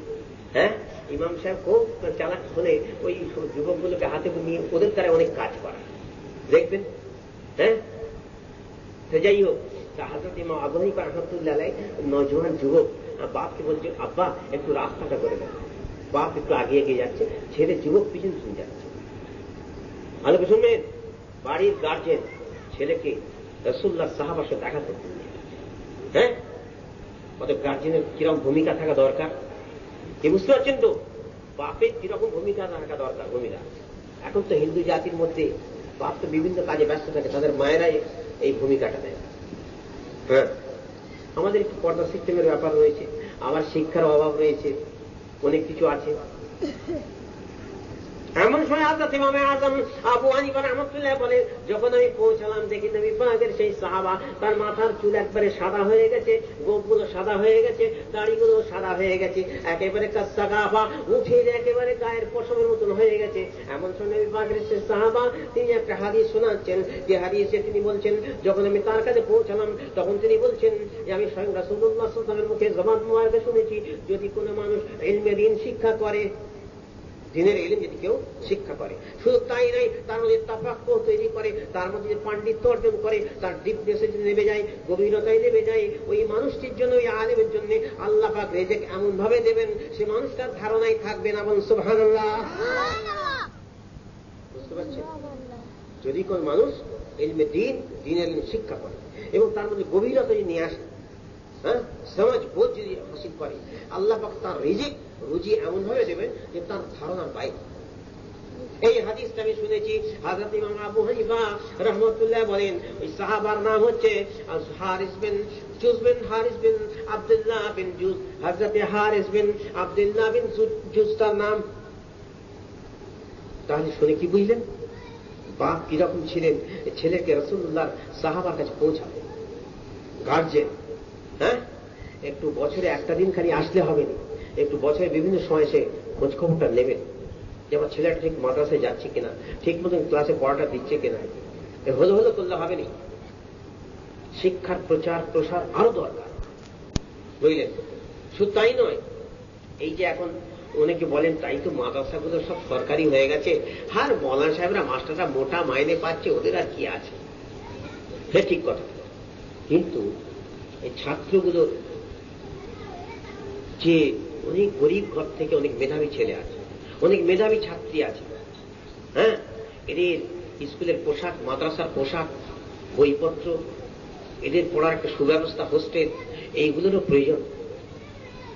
Speaker 1: হ্যাঁ? ইমাম সাহেব খুব চালাক হলে ওই যুবকগুলোকে হাতে নিয়ে ওদের দ্বারা অনেক কাজ করা। দেখবেন? হ্যাঁ? তো যাই হোক হাজরত ইমাম আবু হানিফা রহমতুল্লাহ নজওয়ান যুবক বাপকে বলছে, আব্বা, একটু রাস্তাটা করে দেন বাপ একটু আগে এগিয়ে যাচ্ছে, ছেলে যুবক পিছন শুনে যাচ্ছে। করে শুনবেন বাড়ির গার্জেন ছেলেকে রসুল্লাহ সাহাবার সাথে দেখা করতে হ্যাঁ? অতএব গার্জেনের কীরকম ভূমিকা থাকা দরকার? কি বুঝতে পারছেন তো? বাপের কীরকম ভূমিকা থাকা দরকার, ভূমিকা? এখন তো হিন্দু জাতির মধ্যে বাপ তো বিভিন্ন কাজে ব্যস্ত থাকে, তাদের মায়েরাই এই ভূমিকাটা দেয়। হ্যাঁ? আমাদের একটু পর্দা সিস্টেমের ব্যাপার রয়েছে, আবার শিক্ষার অভাব রয়েছে, অনেক কিছু আছে। এমন সময় আজাদ ইমামে আজম আবু হানিফা রহমতুল্লাহ বলে, যখন আমি পৌঁছালাম, দেখি নবী পাকের সেই সাহাবা, তার মাথার চুল একবারে সাদা হয়ে গেছে, গোপগুলো সাদা হয়ে গেছে, দাড়িগুলো সাদা হয়ে গেছে, একেবারে কাস্তা গাফা উঠে একেবারে গায়ের পশমের মতন হয়ে গেছে। এমন সময় নবী পাকের সেই সাহাবা, তিনি একটা হাদিস শোনাচ্ছেন, যে হাদিসে তিনি বলছেন, যখন আমি তার কাছে পৌঁছালাম, তখন তিনি বলছেন যে, আমি স্বয়ং রাসুল্লাহ সাল্লামের মুখে জবান মুবারকে শুনেছি, যদি কোনো মানুষ এলমে দিন শিক্ষা করে দিনের এলিম যদি কেউ শিক্ষা করে। শুধু তাই নাই তার মধ্যে তাপাক্য তৈরি করে তার মধ্যে যে পাণ্ডিত্য অর্জন করে তার ডিপনেসে যদি নেমে যায় গভীরতায় নেমে যায় ওই মানুষটির জন্য ওই আলেমের জন্য আল্লাহ পাক রেজেক এমন ভাবে দেবেন সে মানুষটার ধারণাই থাকবে না বলুন সুবহান বুঝতে পারছেন? যদি কোন মানুষ এলমে দিন দিনের এলিম শিক্ষা করে এবং তার মধ্যে গভীরতা যদি নিয়ে আসে হ্যাঁ? সমাজ বোধ যদি হাসিল করে। আল্লাহ পাক তার রিজিক, রুজি এমন ভাবে দেবেন যে তার ধারণার বাইরে এই হাদিসটা আমি শুনেছি, হাজরত ইমাম আবু হানিফা রহমতুল্লাহ বলেন, ওই সাহাবার নাম হচ্ছে হারিস বিন জুজ বিন হারিস বিন আব্দুল্লাহ বিন জুজ হজরত হারিস বিন আব্দুল্লাহ বিন জুজ তার নাম। তাহলে শুনে কি বুঝলেন? বাপ কীরকম ছিলেন? ছেলেকে রসুল্লাহ সাহাবার কাছে পৌঁছাবে গার্জেন হ্যাঁ? একটু বছরে একটা দিন খালি আসলে হবে না একটু বছরে বিভিন্ন সময় সে খোঁজ খবরটা নেবেন যে আমার ছেলেটা ঠিক মাদ্রাসায় যাচ্ছে কিনা, ঠিক মতন ক্লাসে পড়াটা দিচ্ছে কিনা। হলো হলো করলে হবে না। শিক্ষার প্রচার, প্রসার আরও দরকার। বুঝলেন? শুধু তাই নয়, এই যে এখন অনেকে বলেন, তাই তো মাদ্রাসাগুলো সব সরকারি হয়ে গেছে। আর মৌলানা সাহেবরা মাস্টাররা মোটা মাইনে পাচ্ছে, ওদের আর কি আছে? হ্যাঁ ঠিক কথা। কিন্তু এই ছাত্রগুলো যে অনেক গরিব ঘর থেকে অনেক মেধাবী ছেলে আছে, অনেক মেধাবী ছাত্রী আছে হ্যাঁ? এদের স্কুলের পোশাক, মাদ্রাসার পোশাক, বইপত্র, এদের পড়ার একটা সুব্যবস্থা, হোস্টেল, এইগুলোরও প্রয়োজন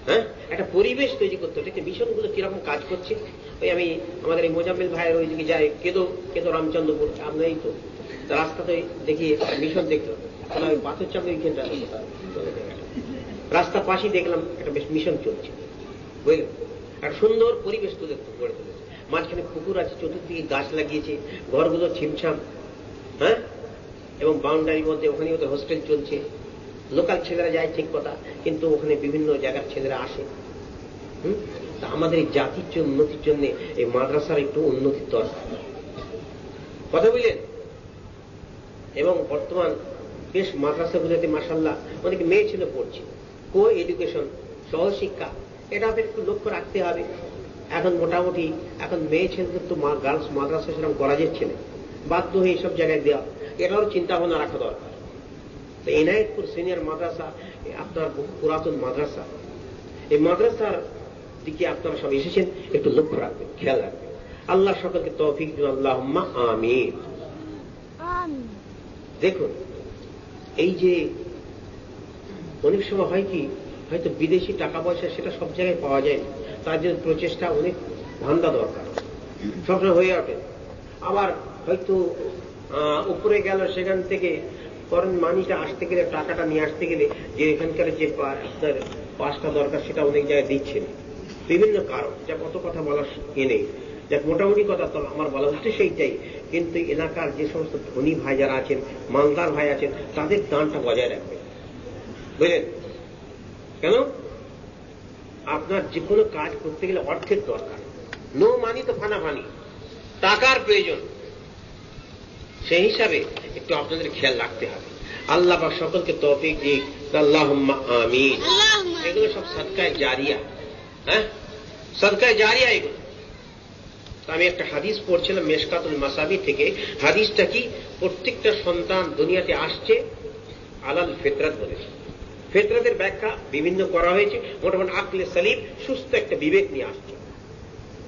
Speaker 1: হ্যাঁ? একটা পরিবেশ তৈরি করতে হবে। মিশনগুলো কীরকম কাজ করছে। ওই আমি আমাদের এই মোজাম্মেল ভাইয়ের ওইদিকে যাই, কেদো কেদো রামচন্দ্রপুর আমরা তো রাস্তাতে দেখি মিশন দেখলাম ওই পাথর চাপে ওইখানটা রাস্তার পাশেই দেখলাম একটা বেশ মিশন চলছে। বুঝলেন একটা সুন্দর পরিবেশ তুলে গড়ে তুলেছে। মাঝখানে পুকুর আছে, চতুর্দিকে গাছ লাগিয়েছে, ঘরগুলো ছিমছাম হ্যাঁ? এবং বাউন্ডারির মধ্যে ওখানে ওদের হোস্টেল চলছে। লোকাল ছেলেরা যায় ঠিক কথা, কিন্তু ওখানে বিভিন্ন জায়গার ছেলেরা আসে। হুম? তা আমাদের এই জাতির উন্নতির জন্য এই মাদ্রাসার একটু উন্নতির দরকার। কথা বুঝলেন এবং বর্তমান বেশ মাদ্রাসাগুলোতে মাসাল্লাহ অনেক মেয়ে ছেলে পড়ছে। কো এডুকেশন সহশিক্ষা। এটা আমাদের একটু লক্ষ্য রাখতে হবে। এখন মোটামুটি এখন মেয়ে ছেলেদের তো গার্লস মাদ্রাসা সেরকম করা যাচ্ছে না বাধ্য হয়ে এইসব জায়গায় দেওয়া। এটাও চিন্তা ভাবনা রাখা দরকার। তো এনায়তপুর সিনিয়র মাদ্রাসা আপনার বহু পুরাতন মাদ্রাসা। এই মাদ্রাসার দিকে আপনারা সব এসেছেন একটু লক্ষ্য রাখবেন খেয়াল রাখবেন। আল্লাহ সকলকে তৌফিক আল্লাহ আমিন। দেখুন এই যে অনেক সময় হয় কি, হয়তো বিদেশি টাকা পয়সা সেটা সব জায়গায় পাওয়া যায়, তার জন্য প্রচেষ্টা অনেক ধান্দা দরকার, সবসময় হয়ে ওঠে। আবার হয়তো উপরে গেল সেখান থেকে ফরেন মানিটা আসতে গেলে, টাকাটা নিয়ে আসতে গেলে যে এখানকার যে পাসটা দরকার সেটা অনেক জায়গায় দিচ্ছে না। বিভিন্ন কারণ, যা কত কথা বলার এ নেই। যাক মোটামুটি কথা তো আমার বলা হচ্ছে সেইটাই। কিন্তু এলাকার যে সমস্ত ধনী ভাই যারা আছেন মালদার ভাই আছেন তাদের দানটা বজায় রাখবে। বুঝলেন? কেন? আপনার যে কোনো কাজ করতে গেলে অর্থের দরকার। নো মানি তো ফানা ফানি টাকার প্রয়োজন। সেই হিসাবে একটু আপনাদের খেয়াল রাখতে হবে। আল্লাহ বা সকলকে তফিক দিক। আল্লাহ আমিন। এগুলো সব সদকায় জারিয়া। হ্যাঁ? সদকায় জারিয়া এগুলো। আমি একটা হাদিস পড়ছিলাম মেশকাতুল মাসাবি থেকে। হাদিসটা কি? প্রত্যেকটা সন্তান দুনিয়াতে আসছে আলাল ফেতরাত বলেছে ফেতরাতের ব্যাখ্যা বিভিন্ন করা হয়েছে। মোটামুটি আকলে সালিম সুস্থ একটা বিবেক নিয়ে আসছে।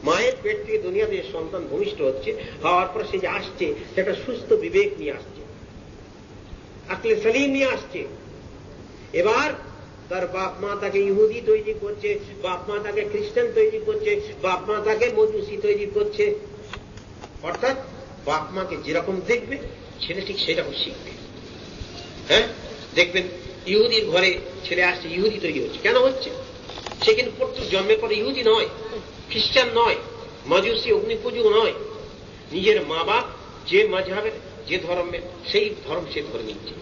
Speaker 1: মায়ের পেট থেকে দুনিয়াতে সন্তান ভূমিষ্ঠ হচ্ছে, হওয়ার পর সে যে আসছে, সেটা সুস্থ বিবেক নিয়ে আসছে। আকলে সালিম নিয়ে আসছে। এবার তার বাপ মা তাকে ইহুদি তৈরি করছে, বাপ মা তাকে খ্রিস্টান তৈরি করছে, বাপ মা তাকে মজুসি তৈরি করছে। অর্থাৎ বাপ মাকে যেরকম দেখবে, ছেলে ঠিক সেরকম শিখবে। হ্যাঁ? দেখবেন, ইহুদির ঘরে ছেলে আসছে, ইহুদি তৈরি হচ্ছে। কেন হচ্ছে? সে কিন্তু প্রত্যেক জন্মের পরে ইহুদি নয়, খ্রিস্টান নয়, মজুসি অগ্নি পুজো নয়। নিজের মা বাপ যে মাঝহাবের যে ধর্মের সেই ধর্ম সে ধরে নিচ্ছে।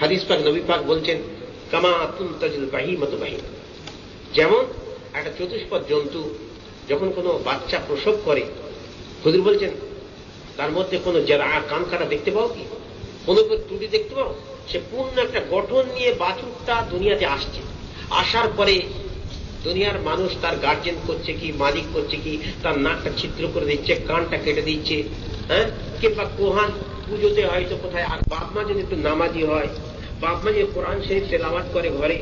Speaker 1: হাদিস পাক, নবী পাক বলছেন কামা আতুন তাজিল বাহি মতো বাহি যেমন একটা চতুষ্পদ জন্তু যখন কোনো বাচ্চা প্রসব করে, হুজুর বলছেন, তার মধ্যে কোনো যারা কান কাটা দেখতে পাও কি? কোনো ত্রুটি দেখতে পাও? সে পূর্ণ একটা গঠন নিয়ে বাছুরটা দুনিয়াতে আসছে। আসার পরে দুনিয়ার মানুষ তার গার্জেন করছে কি, মালিক করছে কি, তার নাকটা ছিদ্র করে দিচ্ছে, কানটা কেটে দিচ্ছে হ্যাঁ? কিংবা কোহান পুজোতে হয়তো কোথায় আর বাপ মা যদি একটু নামাজি হয় বাপ মা যে কোরআন শরীফ তেলাওয়াত করে ঘরে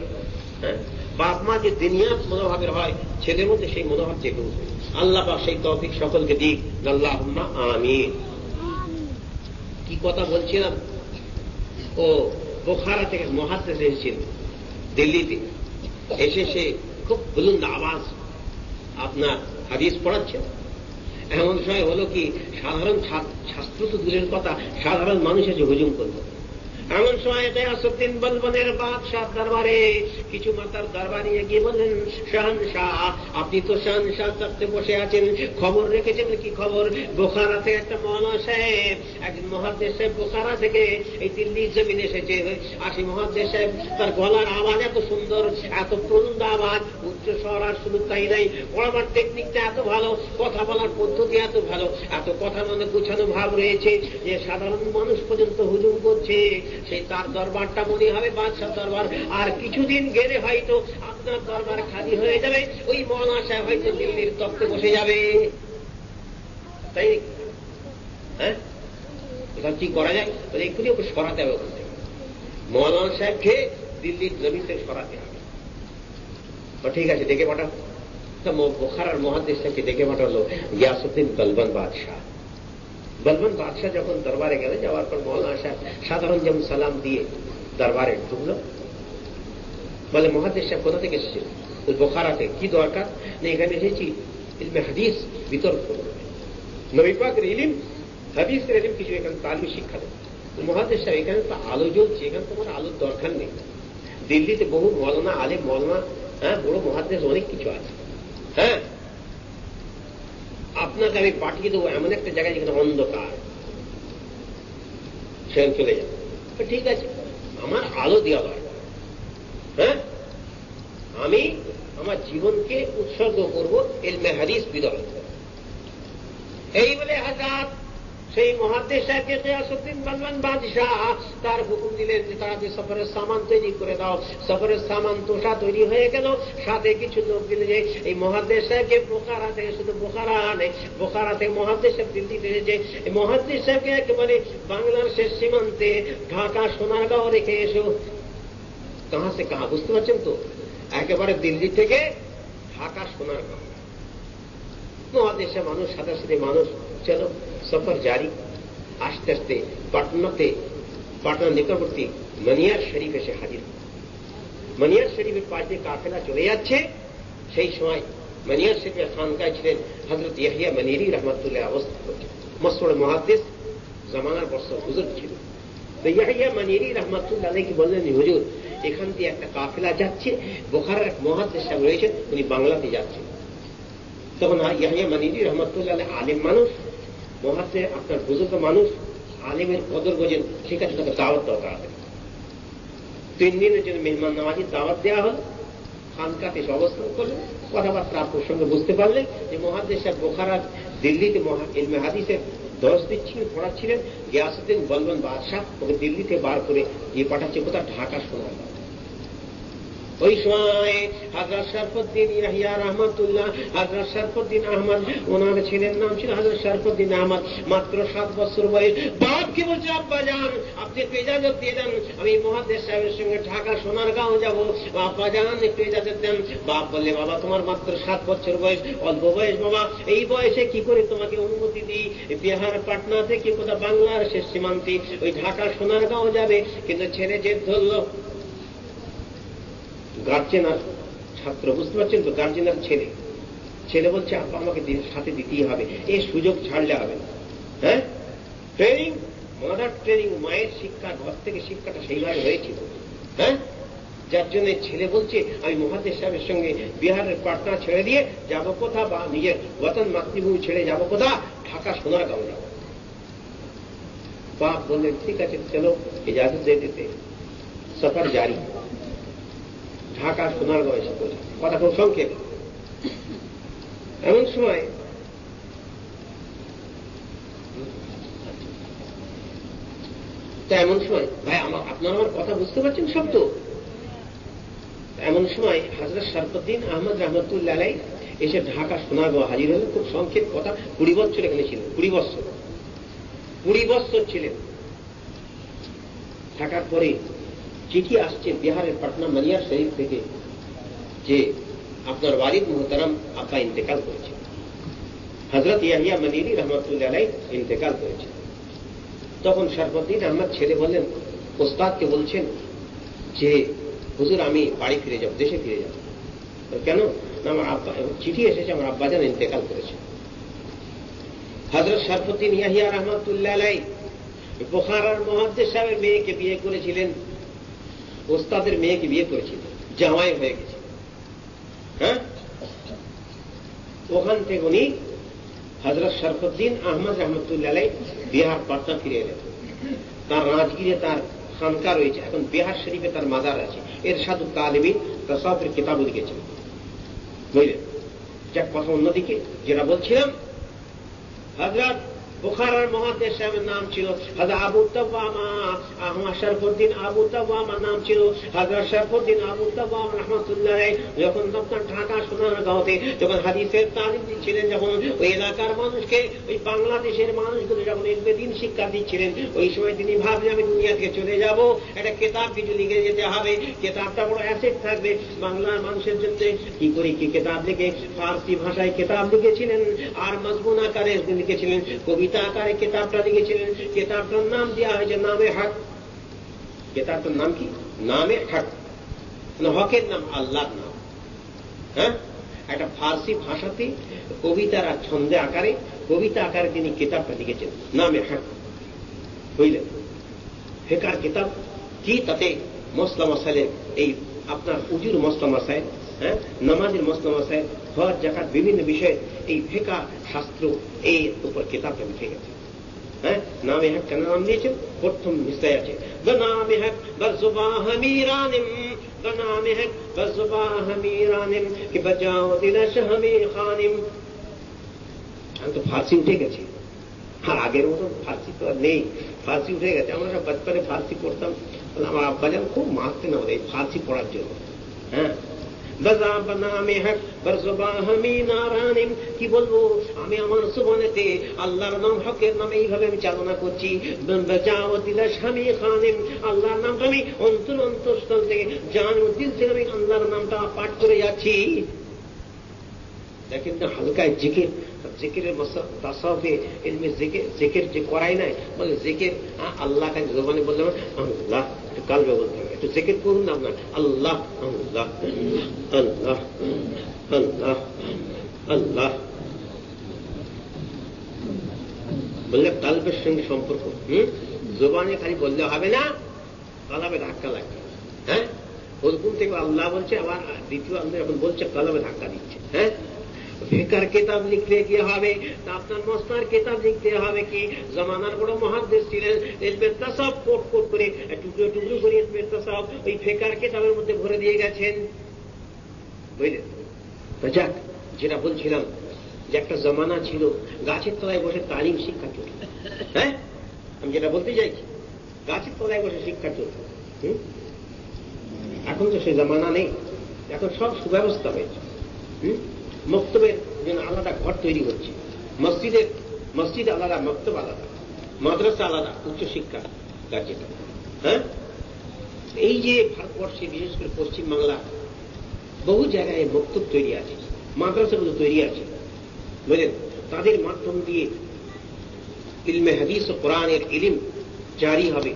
Speaker 1: হ্যাঁ বাপ মা যে দিনিয়াত মনোভাবের হয়, ছেলের মধ্যে সেই মনোভাব জেগে উঠবে আল্লাহ বা সেই তৌফিক সকলকে দিক। আল্লাহ আমি কি কথা বলছিলাম? ও বোখারা থেকে মহাদেশ এসেছিল দিল্লিতে। এসে সে খুব বুলুন্দ আওয়াজ আপনার হাদিস পড়াচ্ছেন। এমন সময় হলো কি, সাধারণ ছাত্র তো দূরের কথা, সাধারণ মানুষ এসে হুজুম করল। এমন সময় গয়াসুদ্দিন বলবনের বাদশাহ দরবারে কিছু মাতার দরবারে গিয়ে বললেন শাহ, আপনি তো শাহ থাকতে বসে আছেন। খবর রেখেছেন কি খবর? বোখারা থেকে একটা মহানা সাহেব, একজন মহাদেশ সাহেব বোখারা থেকে এই দিল্লি জমিন এসেছে। আসি মহাদেশ সাহেব, তার গলার আওয়াজ এত সুন্দর, এত প্রলুন্দ আওয়াজ স্বর আর শুধু তাই নাই। পড়াবার টেকনিকটা এত ভালো, কথা বলার পদ্ধতি এত ভালো, এত কথা মানে গুছানো ভাব রয়েছে যে সাধারণ মানুষ পর্যন্ত হুজুম করছে। সেই তার দরবারটা মনে হবে বাদশাহ দরবার, আর কিছুদিন গেলে হয়তো আপনার দরবার খালি হয়ে যাবে, ওই মৌলানা সাহেব হয়তো দিল্লির তত্ত্বে বসে যাবে। তাই হ্যাঁ? কি করা যায়? এক্ষুনি ওকে সরাতে হবে থেকে। মৌলানা সাহেবকে দিল্লির জমিতে সরাতে হবে। ঠিক আছে দেখে পাঠাও বোখারার মহাদেশ থেকে দেখে পাঠালো গিয়াসুদ্দিন বলবন বাদশাহ বলবন বাদশাহ যখন দরবারে গেলে যাওয়ার পর মৌলানা সাহেব সাধারণ যেমন সালাম দিয়ে দরবারে ঢুকলো বলে মহাদেশ সাহেব কোথা থেকে এসেছিল বোখারাতে কি দরকার না এখানে এসেছি ইলমে হাদিস বিতর্ক নবী পাকের ইলিম হাদিসের ইলিম কিছু এখানে তালিম শিক্ষা দেবে মহাদেশ সাহেব এখানে তো আলো জ্বলছে এখানে তোমার আলোর দরকার নেই দিল্লিতে বহু মলনা আলে মলনা হ্যাঁ বড় মহাদেশ অনেক কিছু আছে। হ্যাঁ? আপনাকে আমি পাঠিয়ে দেবো এমন একটা জায়গায় যেখানে অন্ধকার। সেখানে চলে যাবে। ঠিক আছে, আমার আলো দেওয়া দরকার। হ্যাঁ? আমি আমার জীবনকে উৎসর্গ করব এলমে হাদিস বিদল এই বলে হাজার সেই মহাদেশ সাহেবকে গিয়াসুদ্দিন বলবেন বাদশাহ। তার হুকুম দিলেন যে তাড়াতাড়ি সফরের সামান তৈরি করে দাও। সফরের সামান তোষা তৈরি হয়ে গেল। সাথে কিছু লোক দিলে যে এই মহাদেশ সাহেবকে বোখারা থেকে শুধু বোখারা আনে বোখারা থেকে মহাদেশ সাহেব দিল্লিতে এসেছে এই মহাদেশ সাহেবকে একেবারে বাংলার শেষ সীমান্তে ঢাকা, সোনারগাঁও রেখে এসো। কাহা সে কাহা? বুঝতে পারছেন তো? একেবারে দিল্লি থেকে ঢাকা, সোনারগাঁও। মহাদেশে মানুষ সাথে সাথে মানুষ। চলো। সফর জারি। আস্তে আস্তে পাটনাতে পাটনার নিকটবর্তী মনিয়ার শরীফ এসে হাজির। মনিয়ার শরীফের পাশ দিয়ে কাফেলা চলে যাচ্ছে। সেই সময় মনিয়ার শরীফের খানকায় ছিলেন হজরত ইয়াহিয়া মনিরি রহমতুল্লাহ অবস্থা করছেন মসড় মহাদেশ জামানার বর্ষ হুজুর ছিল। তো ইয়াহিয়া মনিরি রহমতুল্লাহ কি বললেন, হুজুর, এখান দিয়ে একটা কাফেলা যাচ্ছে, বোখারের এক মহাদেশ সাহেব রয়েছেন, উনি বাংলাতে যাচ্ছেন। তখন ইয়াহিয়া মানিদি রহমতুল্লাহ আলিম মানুষ মহাতে আপনার বুজুর্গ মানুষ আলিমের কদর বোঝেন ঠিক আছে তাকে দাওয়াত দরকার হবে তিন দিনের জন্য মেহমান নামাজি দাওয়াত দেওয়া হল খানকাতে এসে অবস্থান করলেন কথাবার্তা প্রসঙ্গে বুঝতে পারলেন যে মহাদেশ সাহেব বোখারাত দিল্লিতে ইলমে হাদিসের দশ দিচ্ছিলেন পড়াচ্ছিলেন। গিয়াসুদ্দিন বলবন বাদশাহ ওকে দিল্লিতে বার করে দিয়ে পাঠাচ্ছে কোথাও ঢাকা শোনা ওই সময় হাজরত শরফুদ্দিন ইয়াহিয়া রহমতুল্লাহ, হাজরত শরফুদ্দিন আহমদ, ওনার ছেলের নাম ছিল হাজরত শরফুদ্দিন আহমদ, মাত্র সাত বছর বয়স। বাপকে বলছে, আব্বা যান, আপনি একটু ইজাজত দিয়ে দেন, আমি মহাদেশ সাহেবের সঙ্গে ঢাকা সোনারগাঁও যাব। আব্বা যান, একটু ইজাজত দেন। বাপ বললে, বাবা, তোমার মাত্র সাত বছর বয়স, অল্প বয়স, বাবা। এই বয়সে কি করে তোমাকে অনুমতি দিই? বিহার পাটনা থেকে কোথাও বাংলার শেষ সীমান্তে ওই ঢাকা সোনারগাঁও যাবে। কিন্তু ছেলে জেদ ধরলো গার্জেন আর ছাত্র, বুঝতে পারছেন তো? গার্জেন আর ছেলে। ছেলে বলছে আপা আমাকে সাথে দিতেই হবে। এই সুযোগ ছাড়লে হবে না। হ্যাঁ? ট্রেনিং মাদার ট্রেনিং মায়ের শিক্ষা, ঘর থেকে শিক্ষাটা সেইভাবে হয়েছিল। হ্যাঁ? যার জন্য ছেলে বলছে, আমি মহাদেশ সাহেবের সঙ্গে বিহারের পাটনা ছেড়ে দিয়ে যাব কোথা বা নিজের বতন মাতৃভূমি ছেড়ে যাব কোথা? ঢাকা সোনার গাঁও যাব বাপ বললেন, ঠিক আছে, চলো দে দিতে সফর জারি। ঢাকা সোনারগাঁও এসে পৌঁছা কথা খুব সংক্ষেপ। এমন সময় তা এমন সময়, ভাই আমার আপনার আমার কথা বুঝতে পারছেন সব তো এমন সময় হাজরত শরফুদ্দিন আহমদ রহমতুল্লাহ আলাই এসে ঢাকা সোনারগাঁও হাজির হলেন। খুব সংক্ষেপ কথা, কুড়ি বছর এখানে ছিলেন, কুড়ি বছর। কুড়ি বছর ছিলেন। থাকার পরে চিঠি আসছে বিহারের পাটনা মানিয়ার শরীফ থেকে যে আপনার ওয়ারিদ মোহতারাম আব্বা ইন্তেকাল করেছে। হজরত ইয়াহিয়া মনিরি রহমতুল্লাহ ইন্তেকাল করেছে। তখন শরফুদ্দিন আহমদ ছেলে বললেন, ওস্তাদকে বলছেন যে, হুজুর, আমি বাড়ি ফিরে যাব, দেশে ফিরে যাব। কেন? আমার আব্বা, চিঠি এসেছে, আমার আব্বা আব্বাজান ইন্তেকাল করেছে। হজরত শরফুদ্দিন ইয়াহিয়া রহমতুল্লাহ বোখারার মহাদ্দেশ সাহেবের মেয়েকে বিয়ে করেছিলেন। ওস্তাদের মেয়েকে বিয়ে করেছিলেন জামাই হয়ে গেছে। হ্যাঁ? ওখান থেকে উনি হজরত শরফুদ্দিন আহমদ রহমতুল্লাহ বিহার পাটনা ফিরে এলেন। তার রাজগিরে, তার খানকা রয়েছে। এখন বিহার শরীফে তার মাজার আছে। এর সাধু তালিবী তসফের কিতাবও লিখেছেন বুঝলেন? যাক, কথা অন্যদিকে। যেটা বলছিলাম হজরত বুখারার মহাদেশ নাম ছিল হাজা আবু তাওয়ামা। আহমদ শরফুদ্দিন আবু তাওয়ামা নাম ছিল হাজরা শরফুদ্দিন আবু তাওয়াম রহমতুল্লাহ যখন আপনার ঢাকা সোনারগাঁওতে যখন হাদিসের তালিম দিচ্ছিলেন যখন ওই এলাকার মানুষকে, ওই বাংলাদেশের মানুষগুলো যখন দিন শিক্ষা দিচ্ছিলেন, ওই সময় তিনি ভাবলেন, আমি দুনিয়া চলে যাব। একটা কেতাব কিছু লিখে যেতে হবে। কেতাবটা বড় অ্যাসেট থাকবে। বাংলার মানুষের জন্য কি করে কি কেতাব লিখে? ফার্সি ভাষায় কেতাব লিখেছিলেন। আর মজমুন আকারে লিখেছিলেন। কবিতা আকারে কেতাবটা লিখেছিলেন। কেতাবটার নাম দেওয়া হয়েছে, নামে হক কেতাবটার নাম কি? নামে হক হকের নাম আল্লাহর নাম। হ্যাঁ? একটা ফার্সি ভাষাতে কবিতার আর ছন্দে আকারে কবিতা আকারে তিনি কেতাবটা লিখেছেন। নামে হক বুঝলেন? ফেকার কেতাব। কি তাতে মসলা মশাইলের এই আপনার উজুর মসলা মশাইল হ্যাঁ? নামাজের মসলা মশাইল, হজ, জাকাত, বিভিন্ন বিষয়ে এই ফেকা শাস্ত্র এর উপর কেতাবটা লিখে গেছে। হ্যাঁ? আমি তো ফার্সি উঠে গেছে। আর আগের মতো ফার্সি তো আর নেই। ফার্সি উঠে গেছে। আমরা সব বাচ্চারে ফার্সি পড়তাম আমার আব্বাজান খুব মারতেন আমাদের এই ফার্সি পড়ার জন্য। হ্যাঁ? বজা নারানিম কি বলব? আমি আমার সুবনেতে আল্লাহর নাম, হকের নামে এইভাবে আমি চালনা করছি। খানিম। আল্লাহর নামটা আমি অন্তর অন্তঃস্থল থেকে জান দিল থেকে আমি আল্লাহর নামটা পাঠ করে যাচ্ছি। দেখেন না হালকায় জিকির, জিকিরের তাসাফে এলমে জিকির যে করাই নাই, বলে জিকির আল্লাহ কাছে জবানে বললাম আল্লাহ, একটু কালবে বলতে হবে একটু জিকির করুন না আপনার, আল্লাহ আল্লাহ আল্লাহ আল্লাহ আল্লাহ। বললে কালবের সঙ্গে সম্পর্ক, হম? জোবানে খালি বললে হবে না কালাবে ধাক্কা লাগবে হ্যাঁ? ওরকম থেকে আল্লাহ বলছে, আবার দ্বিতীয় আল্লাহ এখন বলছে কালাবে ধাক্কা দিচ্ছে হ্যাঁ? ফিকার কিতাব লিখতে গিয়ে হবে? আপনার মস্তার কিতাব লিখতে হবে কি? জমানার বড় মহাদেশ ছিলেন এলমের তাসাব কোট কোট করে টুকরো টুকরো করে এলমের তাসাব ওই ফেকার কিতাবের মধ্যে ভরে দিয়ে গেছেন। বুঝলেন? তো যাক, যেটা বলছিলাম যে একটা জমানা ছিল, গাছের তলায় বসে তালিম শিক্ষা চলত। হ্যাঁ? আমি যেটা বলতে চাইছি, গাছের তলায় বসে শিক্ষা চলত। এখন তো সে জমানা নেই। এখন সব সুব্যবস্থা হয়েছে। হুম? মক্তবের জন্য আলাদা ঘর তৈরি হচ্ছে। মসজিদের মসজিদ আলাদা, মক্তব আলাদা, মাদ্রাসা আলাদা, উচ্চশিক্ষা কার্যটা হ্যাঁ? এই যে ভারতবর্ষে, বিশেষ করে পশ্চিমবাংলা, বহু জায়গায় মক্তব তৈরি আছে মাদ্রাসাগুলো তৈরি আছে। বুঝলেন? তাদের মাধ্যম দিয়ে ইলমে হাদিস ও কোরআনের ইলিম জারি হবে,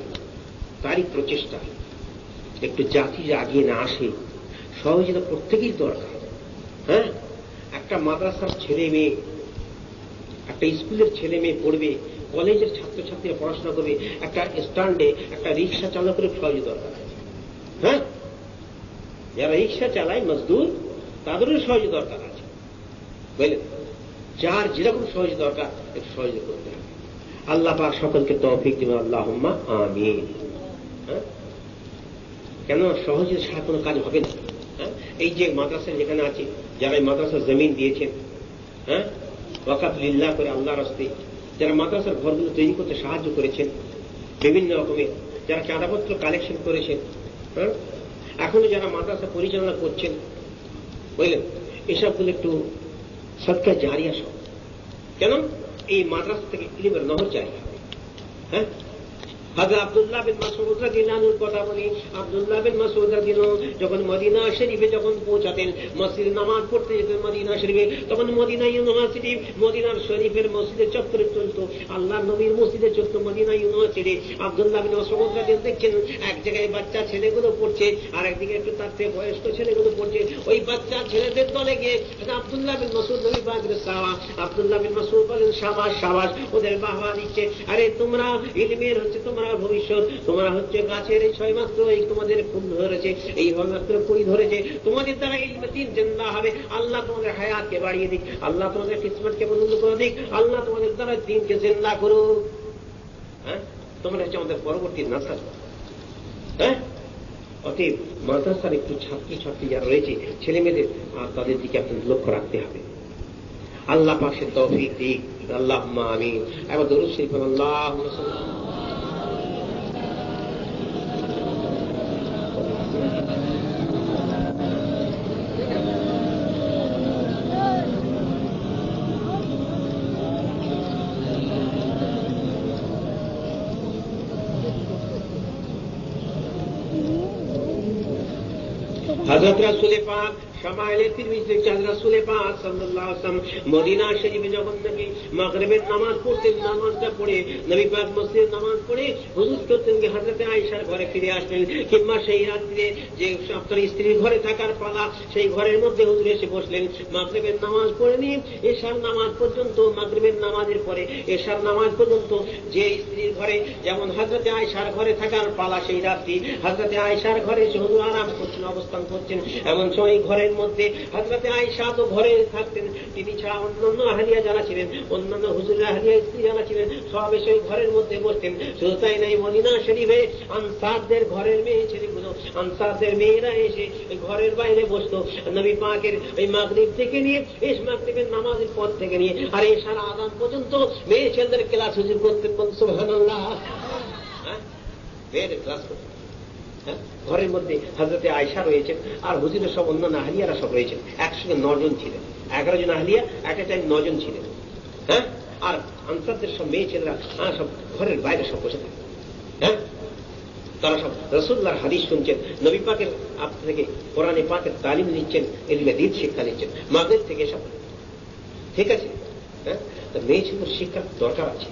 Speaker 1: তারই প্রচেষ্টা। একটু জাতি যে আগিয়ে না আসে সহযোগিতা প্রত্যেকেই দরকার। হ্যাঁ? একটা মাদ্রাসার ছেলে মেয়ে, একটা স্কুলের ছেলে মেয়ে পড়বে, কলেজের ছাত্রছাত্রীরা পড়াশোনা করবে, একটা স্ট্যান্ডে একটা রিক্সা চালকের সহজ দরকার আছে। হ্যাঁ? যারা রিক্সা চালায়, মজদুর, তাদেরও সহজ দরকার আছে। বুঝলেন? যার যেরকম সহজ দরকার একটু সহজ করতে হবে। আল্লাহ পাক সকলকে তৌফিক দিবেন আল্লাহ আমিন। হ্যাঁ? কেন? সহজে সারা কোনো কাজ হবে না। হ্যাঁ? এই যে মাদ্রাসা যেখানে আছে, যারা এই মাদ্রাসার জমিন দিয়েছেন হ্যাঁ? ওয়াকাত লিল্লাহ করে আল্লাহ রাস্তে যারা মাদ্রাসার ঘরগুলো তৈরি করতে সাহায্য করেছেন, বিভিন্ন রকমের, যারা চাঁদাপত্র কালেকশন করেছেন হ্যাঁ? এখনও যারা মাদ্রাসা পরিচালনা করছেন, বুঝলেন? এসবগুলো একটু সৎকার জারি সব কেন? এই মাদ্রাসা থেকে ইলিমের নহর জারি হবে হ্যাঁ? হাজার আবদুল্লাহ বিন মাসুদ রাদিয়াল্লাহুর কথা বলি আবদুল্লাহ বিন মাসুদ রাদিয়াল্লাহু যখন মদিনা শরীফে যখন পৌঁছাতেন, মসজিদে নামাজ পড়তে যেতেন মদিনা শরীফে, তখন মদিনা ইউনিভার্সিটি, মদিনার শরীফের মসজিদে চত্বরে চলত। আল্লাহ নবীর মসজিদে চলত মদিনা ইউনিভার্সিটি। আবদুল্লাহ বিন মাসুদ রাদিয়াল্লাহু দেখছেন, এক জায়গায় বাচ্চা ছেলেগুলো পড়ছে আর একদিকে একটু তার থেকে বয়স্ক ছেলেগুলো পড়ছে। ওই বাচ্চা ছেলেদের দলে গিয়ে আবদুল্লাহ বিন মাসুদ নবী বাগের সাওয়া আবদুল্লাহ বিন মাসুদ বলেন, সাবাস সাবাস, ওদের বাহবা দিচ্ছে আরে তোমরা ইলমের হচ্ছে, তোমরা ভবিষ্যৎ, তোমরা হচ্ছে গাছের এই ছয় মাত্র এই তোমাদের ফুল ধরেছে, এই মাত্র কুড়ি ধরেছে। তোমাদের দ্বারা ইলমে দিন জিন্দা হবে। আল্লাহ তোমাদের হায়াতকে বাড়িয়ে দিক, আল্লাহ তোমাদের কিসমতকে বন্ধ করে দিক, আল্লাহ তোমাদের দ্বারা দিনকে জিন্দা করুক। হ্যাঁ? তোমরা হচ্ছে আমাদের পরবর্তী নাসার হ্যাঁ? অতএব মাদ্রাসার একটু ছাত্রী ছাত্রী যারা রয়েছে ছেলে মেয়েদের আর তাদের দিকে আপনাদের লক্ষ্য রাখতে হবে। আল্লাহ পাশে তৌফিক দিক। আল্লাহ আমি এবার দরুদ শরীফ আল্লাহ হজরত রাসুলে পাক সমাইলে তিরমিজ দেখছে রাসুলে পাক সাল্লাল্লাহু আলাইহি মদিনা শরীফে যখন নবী মাগরিবের নামাজ পড়তেন, নামাজটা পড়ে নবী পাক মসজিদে নামাজ পড়ে হুজুর করতেন যে হযরতে আয়েশার ঘরে ফিরে আসলেন কিংবা সেই রাত্রে যে আপনার স্ত্রীর ঘরে থাকার পালা, সেই ঘরের মধ্যে হুজুর এসে বসলেন। মাগরিবের নামাজ পড়ে নিয়ে এশার নামাজ পর্যন্ত, মাগরিবের নামাজের পরে এশার নামাজ পর্যন্ত যে স্ত্রীর ঘরে যেমন হযরতে আয়েশার ঘরে থাকার পালা সেই রাত্রি, হযরতে আয়েশার ঘরে এসে হুজুর আরাম করছেন, অবস্থান করছেন, এমন সময় ঘরের মধ্যে। হজরতে আয়সা তো ঘরে থাকতেন। তিনি ছাড়া অন্যান্য আহালিয়া যারা ছিলেন, অন্যান্য হুজুরের আহালিয়া স্ত্রী যারা ছিলেন, সব এসে ঘরের মধ্যে বসতেন। শুধু তাই নাই মদিনা শরীফে আনসারদের ঘরের মেয়ে ছেলেগুলো আনসারদের মেয়েরা এসে ঘরের বাইরে বসতো। নবী পাকের ওই মাগরীব থেকে নিয়ে এস মাগরীবের নামাজের পর থেকে নিয়ে, আর এই সারা আদান পর্যন্ত মেয়ে ছেলেদের ক্লাস হুজুর করতে সুবহানাল্লাহ। হ্যাঁ? মেয়েদের ক্লাস করতে হ্যাঁ? ঘরের মধ্যে হাজরতে আয়সা রয়েছেন আর হুজুরের সব অন্যান্য আহলিয়ারা সব রয়েছেন। একসঙ্গে নজন ছিলেন। এগারো জন আহলিয়া একটা টাইম নজন ছিলেন। হ্যাঁ? আর আনসারদের সব মেয়ে ছেলেরা হ্যাঁ সব ঘরের বাইরে সব বসে থাকে হ্যাঁ? তারা সব রসুল্লাহর হাদিস শুনছেন। নবী পাকের আপ থেকে কোরআনে পাকের তালিম নিচ্ছেন এলিমে দিন শিক্ষা নিচ্ছেন। মাদের থেকে সব ঠিক আছে? হ্যাঁ? মেয়ে ছেলের শিক্ষার দরকার আছে।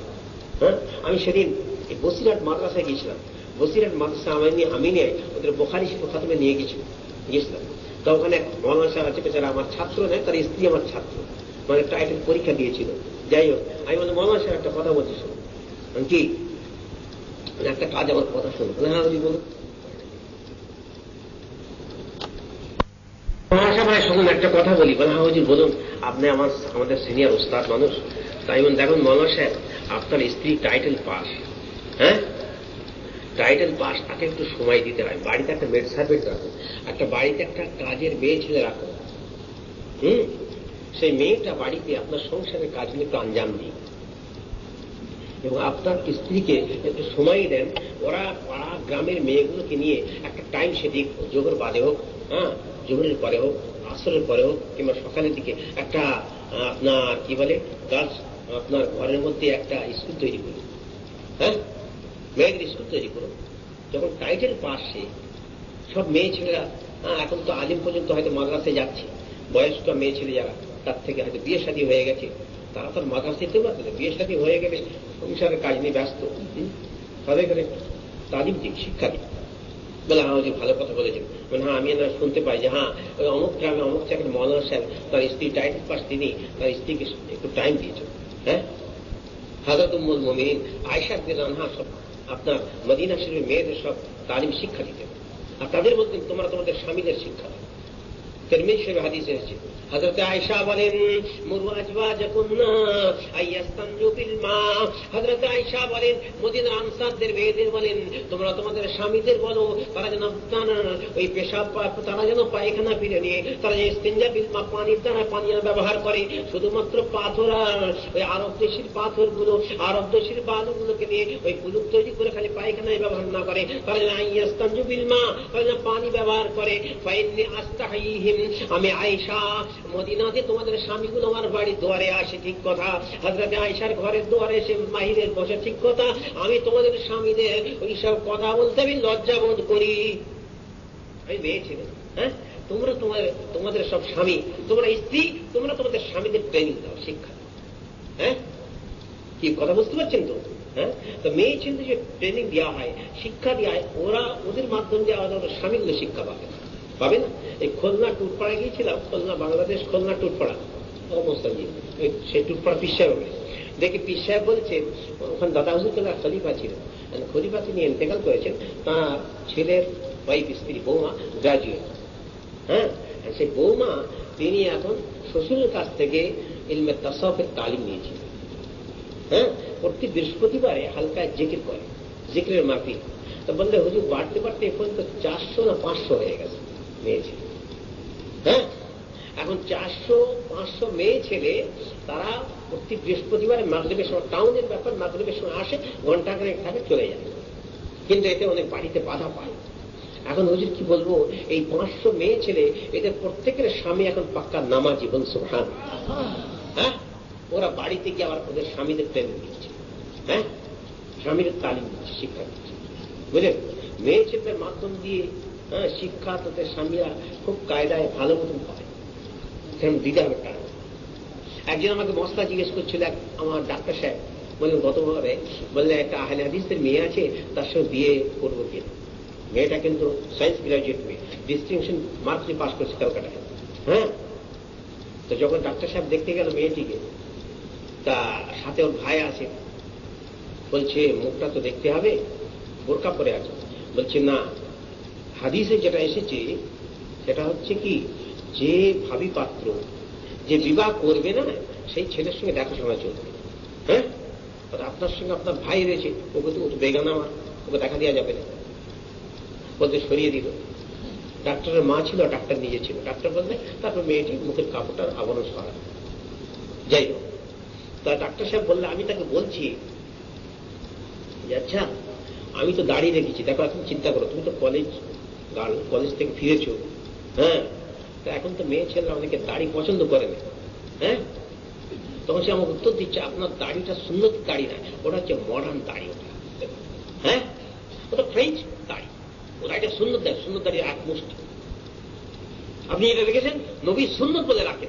Speaker 1: হ্যাঁ? আমি সেদিন এই বসিরহাট মাদ্রাসায় গিয়েছিলাম। বসিরহাট মাদ্রাসা আমি আমি নিয়ে ওদের বোখারি খাতমে নিয়ে গেছি, গিয়েছিলাম। তো ওখানে মৌলানা সাহেব আছে, বেচারা আমার ছাত্র নয় তার স্ত্রী আমার ছাত্র। মানে টাইটেল পরীক্ষা দিয়েছিল। যাই হোক, আমি বললাম, মৌলানা সাহেব একটা কথা বলছি শুনুন কি? একটা কাজ আমার কথা শুনুন হ্যাঁ বলি বলুন। মহাসভায় শুনুন একটা কথা বলি। বলে হ্যাঁ হুজুর বলুন। আপনি আমার, আমাদের সিনিয়র উস্তাদ মানুষ। তাই দেখুন, মৌলানা সাহেব, আপনার স্ত্রী টাইটেল পাস। হ্যাঁ? টাইটেল পাস তাকে একটু সময় দিতে হয়। বাড়িতে একটা মেড সার্ভেন্ট রাখুন একটা বাড়িতে একটা কাজের মেয়ে ছেলে রাখুন হুম? সেই মেয়েটা বাড়িতে আপনার সংসারের কাজগুলো একটু আঞ্জাম দিই এবং আপনার স্ত্রীকে একটু সময় দেন। ওরা পাড়া গ্রামের মেয়েগুলোকে নিয়ে একটা টাইম সেদিক যোগের বাদে হোক হ্যাঁ? যোগের পরে হোক আসরের পরে হোক, কিংবা সকালের দিকে একটা আপনার কি বলে গাছ আপনার ঘরের মধ্যে একটা স্কুল তৈরি করুন হ্যাঁ? মেয়েদের স্কুল তৈরি করুন যখন টাইটেল পাসে সব মেয়ে ছেলেরা এখন তো আলিম পর্যন্ত হয়তো মাদ্রাসায় যাচ্ছে। বয়স্ক মেয়ে ছেলে যারা, তার থেকে হয়তো বিয়ে শাদী হয়ে গেছে। তারা তো মাদ্রাসা যেতে পারবে না। বিয়ে শাদী হয়ে গেলে সংসারের কাজ নিয়ে ব্যস্ত। তাদের এখানে তালিম দিক, শিক্ষা দিক। বলে হ্যাঁ ওই ভালো কথা বলেছেন। মানে হ্যাঁ আমি না শুনতে পাই যে হ্যাঁ ওই অমুক গ্রামে অমুক জায়গায় মৌলানা সাহেব তার স্ত্রী টাইটেল পাস তিনি, তার স্ত্রীকে একটু টাইম দিয়েছেন। হ্যাঁ? উম্মুল মমিন আয়সা দিলান হ্যাঁ সব আপনার মদিনা শরীফের মেয়েদের সব তালিম শিক্ষা দিতে আর তাদের মধ্যে তোমরা তোমাদের স্বামীদের শিক্ষা দাও। তোমরা তোমাদের স্বামীদের বলো তারা যেন ওই পেশাব তারা যেন পায়খানা ফিরে নিয়ে তারা যে বিল মা পানির দ্বারা ব্যবহার করে শুধুমাত্র পাথর আর ওই আরব দেশের পাথরগুলো আরব দেশের বালুগুলোকে নিয়ে ওই কুলুপ তৈরি করে খালি পায়খানায় ব্যবহার না করে তারা যেন মা তারা যেন পানি ব্যবহার করে ফাইন্নি আস্তাহিহিম আমি আয়েশা মদিনাতে তোমাদের স্বামীগুলো আমার বাড়ির দুয়ারে আসে, ঠিক কথা। হাজরাতে আয়সার ঘরের দুয়ারে এসে মাহিরের বসে, ঠিক কথা। আমি তোমাদের স্বামীদের ওইসব কথা বলতে আমি লজ্জা বোধ করি। আমি মেয়ে ছিল হ্যাঁ? তোমরা তোমার তোমাদের সব স্বামী, তোমরা স্ত্রী, তোমরা তোমাদের স্বামীদের ট্রেনিং দাও, শিক্ষা হ্যাঁ? কি কথা বুঝতে পারছেন তো? হ্যাঁ? তো মেয়ে ছেলেদের যে ট্রেনিং দেওয়া হয়, শিক্ষা দেওয়া হয়, ওরা ওদের মাধ্যম দিয়ে আমাদের স্বামীগুলো শিক্ষা পাবে। পাবে না এই খুলনা টুটপাড়া গিয়েছিলাম, খুলনা বাংলাদেশ খুলনা টুটপাড়া। অবস্থা গিয়ে সেই টুটপাড়া পিসায় দেখি পিসায় বলছে ওখানে দাদা হুজুর কেলা খলিফা ছিল? খলিফা তিনি ইন্তেকাল করেছেন, তার ছেলের ওয়াইফ স্ত্রী, বৌমা গ্রাজুয়েট হ্যাঁ? সেই বৌমা তিনি এখন শ্বশুরের কাছ থেকে ইলমে তাসাফের তালিম নিয়েছিলেন হ্যাঁ? প্রতি বৃহস্পতিবারে হালকা জিকির করে, জিকিরের মাফি তো বললে, হুজুর বাড়তে বাড়তে এখন তো চারশো না পাঁচশো হয়ে গেছে। মেয়ে ছেলে হ্যাঁ? এখন চারশো, পাঁচশো মেয়ে ছেলে, তারা প্রতি বৃহস্পতিবারে মাগরীবের সময়, টাউনের ব্যাপার মাগরীবের সময় আসে ঘণ্টা খানেক থাকে, চলে যায়। কিন্তু এতে অনেক বাড়িতে বাধা পায়। এখন হুজুর কি বলব, এই পাঁচশো মেয়ে ছেলে, এদের প্রত্যেকের স্বামী এখন পাক্কা নামাজি বল সুবহান। হ্যাঁ? ওরা বাড়িতে গিয়ে আবার ওদের স্বামীদের ট্রেনিং দিচ্ছে হ্যাঁ? স্বামীদের তালিম দিচ্ছে শিক্ষা দিচ্ছে বুঝলেন? মেয়ে ছেলেদের মাধ্যম দিয়ে হ্যাঁ শিক্ষা তাদের স্বামীরা খুব কায়দায় ভালো মতন পায়। সেরকম দিতে হবে টাকা একজন আমাকে মস্তা জিজ্ঞেস করছিল, এক আমার ডাক্তার সাহেব, বললেন, গতবারে বললে একটা আহলে হাদিসের মেয়ে আছে, তার সঙ্গে বিয়ে করব কিনা? মেয়েটা কিন্তু সায়েন্স গ্রাজুয়েট মেয়ে ডিস্টিংশন মার্ক নিয়ে পাস করছে ক্যালকাটায়। হ্যাঁ? তো যখন ডাক্তার সাহেব দেখতে গেল মেয়েটিকে তা সাথে ওর ভাই আছে, বলছে, মুখটা তো দেখতে হবে বোরকা পরে আছে। বলছে, না। হাদিসে যেটা এসেছে, সেটা হচ্ছে কি, যে ভাবি পাত্র, যে বিবাহ করবে না, সেই ছেলের সঙ্গে দেখাশোনা চলবে। হ্যাঁ? আপনার সঙ্গে আপনার ভাই রয়েছে, ওকে তো ও তো বেগানা আমার ওকে দেখা দেওয়া যাবে না। বলতে সরিয়ে দিল। ডাক্তারের মা ছিল, ডাক্তার নিজে ছিল। ডাক্তার বললে, তারপর মেয়েটি মুখের কাপড়টার আবরণ সরা যাই হোক, তা ডাক্তার সাহেব বললে, আমি তাকে বলছি আচ্ছা আমি তো দাঁড়িয়ে রেখেছি, দেখো, এখন চিন্তা করো, তুমি তো কলেজ গার্ল কলেজ থেকে ফিরেছো হ্যাঁ? তা এখন তো মেয়ে ছেলেরা অনেকে দাড়ি পছন্দ করে না হ্যাঁ? তখন সে আমাকে উত্তর দিচ্ছে, আপনার দাড়িটা সুন্নত দাড়ি না, ওটা হচ্ছে মডার্ন দাড়ি ওটা। হ্যাঁ? ওটা ফ্রেঞ্চ দাড়ি। ওটা একটা সুন্নত দাড়ি সুন্নত দাড়ি এক মুষ্টি। আপনি এটা দেখেছেন? নবী সুন্নত বলে রাখেন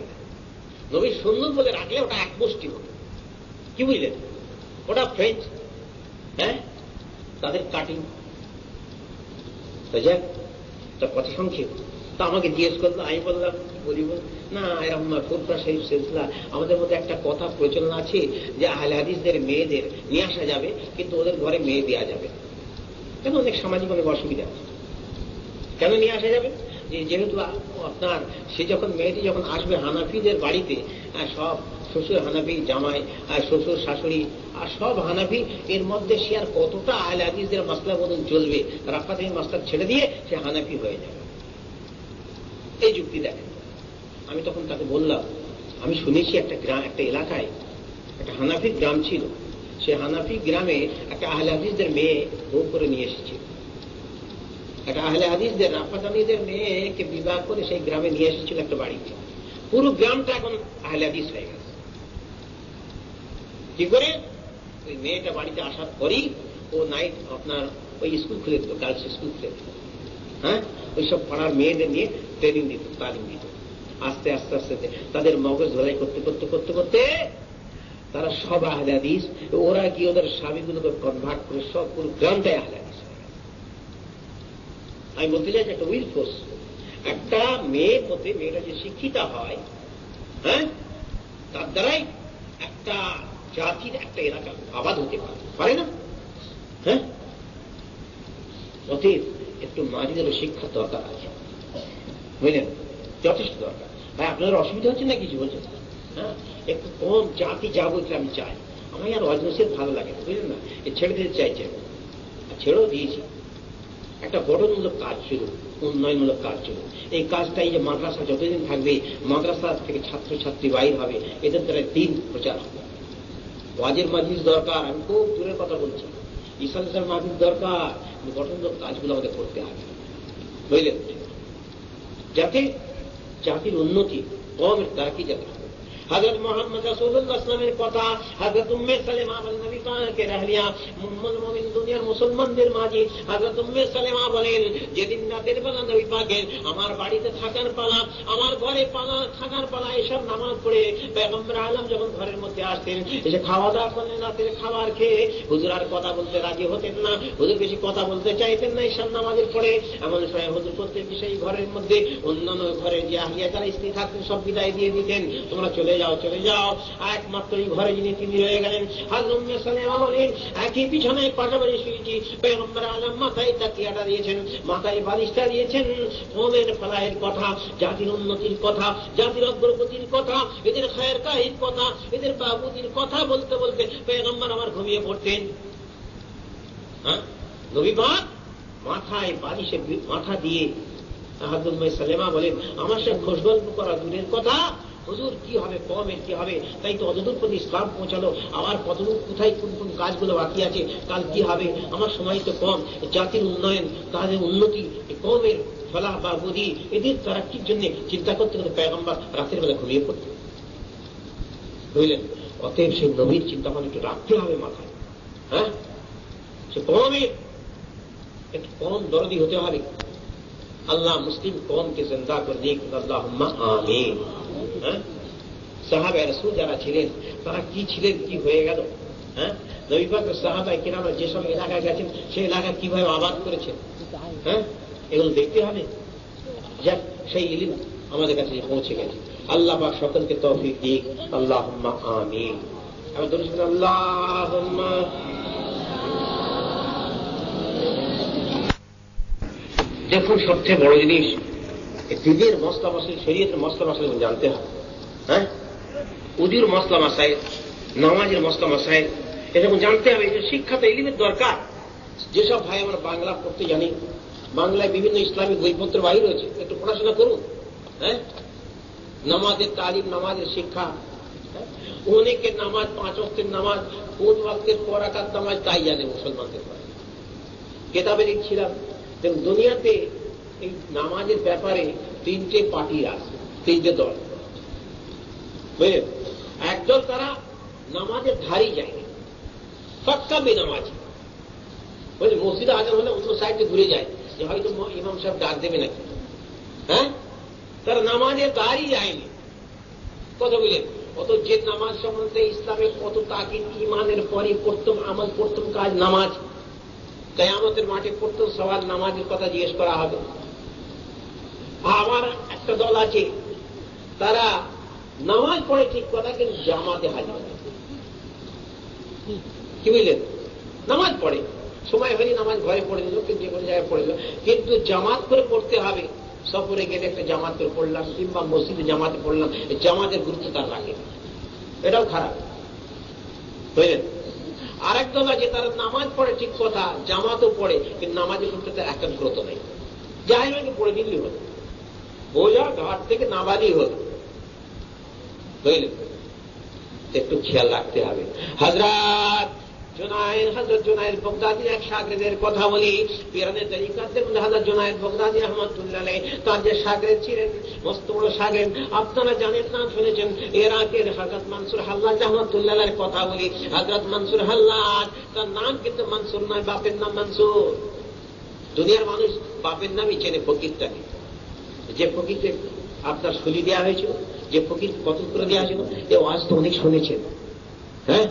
Speaker 1: নবী সুন্নত বলে রাখলে ওটা এক মুষ্টি হবে। কি বুঝলেন? ওটা ফ্রেঞ্চ হ্যাঁ? তাদের কাটিং যাক। তার কথা সংক্ষেপ। তা আমাকে জিজ্ঞেস করল, আমি বললাম কি বলি, বল, না এরকম ফুরফা শহীদ সিলসিলা। আমাদের মধ্যে একটা কথা প্রচলন আছে যে, আহলে হাদিসদের মেয়েদের নিয়ে আসা যাবে, কিন্তু ওদের ঘরে মেয়ে দেওয়া যাবে। কেন অনেক সামাজিক অনেক অসুবিধা আছে? কেন নিয়ে আসা যাবে? যেহেতু আপনার সে যখন মেয়েটি যখন আসবে হানাফিদের বাড়িতে সব শ্বশুর হানাফি, জামাই আর শ্বশুর, শাশুড়ি, আর সব হানাফি, এর মধ্যে সে আর কতটা আহলে হাদিসদের মাসলা মতন চলবে? রাফা থেকে মাসলা ছেড়ে দিয়ে সে হানাফি হয়ে যাবে। এই যুক্তি দেখেন। আমি তখন তাকে বললাম, আমি শুনেছি একটা গ্রাম, একটা এলাকায় একটা হানাফি গ্রাম ছিল। সে হানাফি গ্রামে একটা আহলে হাদিসদের মেয়ে বউ করে নিয়ে এসেছিল। একটা আহলে হাদিসদের রাফাদানিদের মেয়েকে বিবাহ করে সেই গ্রামে নিয়ে এসেছিল একটা বাড়িতে। পুরো গ্রামটা এখন আহলে হাদিস হয়ে গেছে কি করে ওই মেয়েটা বাড়িতে আসার পরেই ও নাইট আপনার ওই স্কুল খুলে দিত গার্লস স্কুল খুলে দিত। হ্যাঁ? ওই সব পাড়ার মেয়েদের নিয়ে ট্রেনিং দিত, তালিম দিত। আস্তে আস্তে আস্তে তাদের মগজ ধরাই করতে করতে করতে করতে তারা সব আহলে হাদিস ওরা কি ওদের স্বামীগুলোকে কনভার্ট করে সব পুরো গ্রামটাই আহলে হাদিস গেছে। আমি বলতে চাই একটা উইল ফোর্স একটা মেয়ে মতে মেয়েটা যে শিক্ষিতা হয় হ্যাঁ? তার দ্বারাই একটা জাতির একটা এলাকা, আবাদ হতে পারে। পারে না? হ্যাঁ? অতএব একটু নারীদের শিক্ষার দরকার আছে। বুঝলেন? যথেষ্ট দরকার। ভাই আপনার অসুবিধা হচ্ছে না কিছু বলছেন? হ্যাঁ? একটু কম জাতি যাব এটা আমি চাই। আমার আর অজনসের ভালো লাগে বুঝলেন না? ছেড়ে দিতে চাইছে আর ছেড়েও দিয়েছি। একটা গঠনমূলক কাজ শুরু, উন্নয়নমূলক কাজ শুরু। এই কাজটা এই যে মাদ্রাসা যতদিন থাকবে, মাদ্রাসা থেকে ছাত্রছাত্রী বাইর হবে, এদের দ্বারা দিন প্রচার হবে। ওয়াজের মাজিদ দরকার, আমি খুব দূরের কথা বলছি। ইসলাম ইসলাম মাজিদ দরকার গঠন গঠনমূলক কাজগুলো আমাদের করতে হবে। বুঝলেন? যাতে জাতির উন্নতি কমের তারাকি যাতে হবে হজরত মোহাম্মদ রাসুল্লাহামের কথা হজরত উম্মে সালেমা নবী পাকে রাহলিয়া মুহাম্মদ মোমিন দুনিয়ার মুসলমানদের মাঝে হজরত উম্মে সালেমা বলেন, যেদিন রাতের বেলা নবী পাকের আমার বাড়িতে থাকার পালা, আমার ঘরে পালা, থাকার পালা, এসব নামাজ পড়ে পেগম্বর আলম যখন ঘরের মধ্যে আসতেন, এসে খাওয়া দাওয়া করলেন, রাতের খাবার খেয়ে, হুজুর আর কথা বলতে রাজি হতেন না, হুজুর বেশি কথা বলতে চাইতেন না এসব নামাজের পড়ে এমন সময় হুজুর প্রত্যেক সেই ঘরের মধ্যে অন্যান্য ঘরে যে আহিয়া যারা স্ত্রী থাকতেন, সব বিদায় দিয়ে দিতেন, তোমরা চলে যাও, চলে যাও। একমাত্র এই ঘরে যিনি তিনি রয়ে গেলেন একই পিছনে পাশাপাশি পেগম্বর আলম মাথায় তাকিয়াটা দিয়েছেন, মাথায় বালিশটা দিয়েছেন। হোমের ফলাহের কথা, জাতির উন্নতির কথা, জাতির অগ্রগতির কথা, এদের খায়ের কাহির কথা, এদের বাবুদির কথা বলতে বলতে পেগম্বর আমার ঘুমিয়ে পড়তেন। হ্যাঁ? মাথায় বালিশে মাথা দিয়ে হাজরুম্মে সালেমা বলেন, আমার সঙ্গে খোঁজ গল্প করা দূরের কথা হুজুর, কি হবে? কমের কি হবে? তাই তো অতদূর প্রতি ইসলাম পৌঁছালো। আমার কতদূর কোথায় কোন কোন কাজগুলো বাকি আছে? কাল কি হবে? আমার সময় তো কম। জাতির উন্নয়ন, তাদের উন্নতি, কমের ফলা বা বুদ্ধি এদের তারাক্কির জন্য চিন্তা করতে করতে পেগম্বার রাতের বেলা ঘুমিয়ে পড়তে বুঝলেন? অতএব সেই নবীর চিন্তা ভাবনা একটু রাখতে হবে মাথায়। হ্যাঁ? সে কমের, একটু কম দরদি হতে হবে। মুসলিম কমকে জিন্দা করে দিক আল্লাহ আমিন। হ্যাঁ? সাহাবা রসুল যারা ছিলেন, তারা কি ছিলেন, কি হয়ে গেল? হ্যাঁ? নবীবাগ সাহাবাই কিরাম যেসব এলাকায় গেছেন, সেই এলাকা কীভাবে আবাদ করেছেন? হ্যাঁ? এগুলো দেখতে হবে। যাক, সেই ইলিম আমাদের কাছে পৌঁছে গেছে। আল্লাহ পাক সকলকে তৌফিক দিক। আল্লাহ আমিন। আবার ধরে আল্লাহ দেখুন সবচেয়ে বড় জিনিস দিনের মশলা মশলা শরীয়তের মশলা মশলা জানতে হবে। হ্যাঁ? উদির মশলা মাসায় নামাজের মশলা মাসায় এরকম জানতে হবে যে শিক্ষা তো এলিমের দরকার। যেসব ভাই আমরা বাংলা পড়তে জানি, বাংলায় বিভিন্ন ইসলামিক বইপত্র বাহির রয়েছে, একটু পড়াশোনা করুন। হ্যাঁ? নামাজের তালিম, নামাজের শিক্ষা। অনেকে নামাজ, পাঁচ অক্টের নামাজ, কোন ওয়াক্তের পরাকার নামাজ, তাই জানে মুসলমানদের কেতাবে লিখছিলাম দেখুন দুনিয়াতে এই নামাজের ব্যাপারে তিনটে পার্টি আছে, তিনটে দল। বুঝলেন একদল তারা নামাজের ধারি যায় সবটা বেনামাজি বুঝলেন মসজিদে আজান হলে অন্য সাইডে ঘুরে যায়। যে হয়তো ইমাম সাহেব ডাক দেবে নাকি? হ্যাঁ? তারা নামাজের দাঁড়ই যায়নি কথা বুঝলেন অত যে নামাজ সম্বন্ধে ইসলামে কত তাকে ইমানের পরে প্রথম আমল, প্রথম কাজ নামাজ। কেয়ামতের মাঠে প্রথম সবার নামাজের কথা জিজ্ঞেস করা হবে। আমার একটা দল আছে, তারা নামাজ পড়ে ঠিক কথা, কিন্তু জামাতে হাজির কি বুঝলেন? নামাজ পড়ে। সময় হয়নি নামাজ ঘরে পড়ে দিল, কিন্তু যে কোনো জায়গায় পড়ে দিল। কিন্তু জামাত করে পড়তে হবে। সফরে গেলে একটা জামাত করে পড়লাম, কিংবা মসজিদে জামাতে পড়লাম জামাতের গুরুত্ব তার রাখে। এটাও খারাপ। বুঝলেন? আরেক দল যে তারা নামাজ পড়ে, ঠিক কথা, জামাতও পড়ে, কিন্তু নামাজের প্রতি তার একাগ্রত নেই। যাই হোক পড়ে দিলেই হলো। বোঝা ঘাট থেকে নামাজই হলো। বুঝলেন? একটু খেয়াল রাখতে হবে। হাজরাত জোনায়ের হজরত জোনায়ের বগদাদি এক সাগরেদের কথা বলি। পিরানের তরিকাতের মধ্যে হাজরত জোনায়ের বগদাদি আহমদুল্লাহ তার যে সাগরেদ ছিলেন, মস্ত বড় সাগরেদ আপনারা জানেন না, শুনেছেন এরাকের হজরত মানসুর হাল্লাজ আহমদুল্লাহের কথা বলি। হজরত মানসুর হাল্লাজ তার নাম কিন্তু মানসুর নয়, বাপের নাম মানসুর। দুনিয়ার মানুষ বাপের নামই চেনে ফকিরটাকে। যে ফকিরকে আপনার শুলি দেওয়া হয়েছিল, যে ফকির কতল করে দেওয়া হয়েছিল, এ আজ তো অনেক শুনেছেন। হ্যাঁ?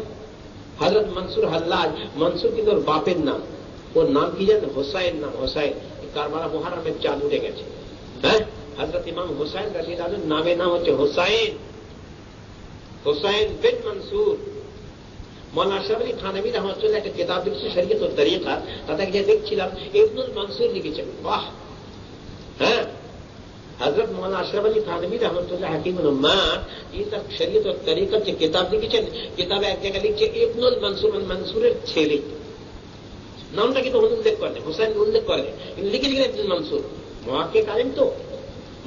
Speaker 1: হজরত মনসুর হাল্লাজ মনসুর কিন্তু ওর বাপের নাম। ওর নাম কি জানেন? হোসাইন নাম, হোসাইন। কারবারা মহারামের চাঁদ উঠে গেছে। হ্যাঁ? হজরত ইমাম হোসাইন রাশিদ আজম নামের নাম হচ্ছে হোসাইন। হোসাইন বিন মনসুর। মৌলানা আলী থানবী রহমতুল্লাহ একটা কেতাব লিখছে শরীয়ত তরিকা। তাতে গিয়ে দেখছিলাম ইবনুল মনসুর লিখেছেন। বাহ! হ্যাঁ? হজরত মৌলানা আশরাফ আলী থানবী রহমতুল্লাহ হাকিমুল মা এই তার শরীয়ত ও তরিকার যে কেতাব লিখেছেন কেতাবে এক জায়গায় লিখছে ইবনুল মনসুর মনসুরের ছেলে নামটা কিন্তু উল্লেখ করেন হুসাইন উল্লেখ করেন কিন্তু লিখে লিখেন ইবনুল মনসুর মহাকে কালেন তো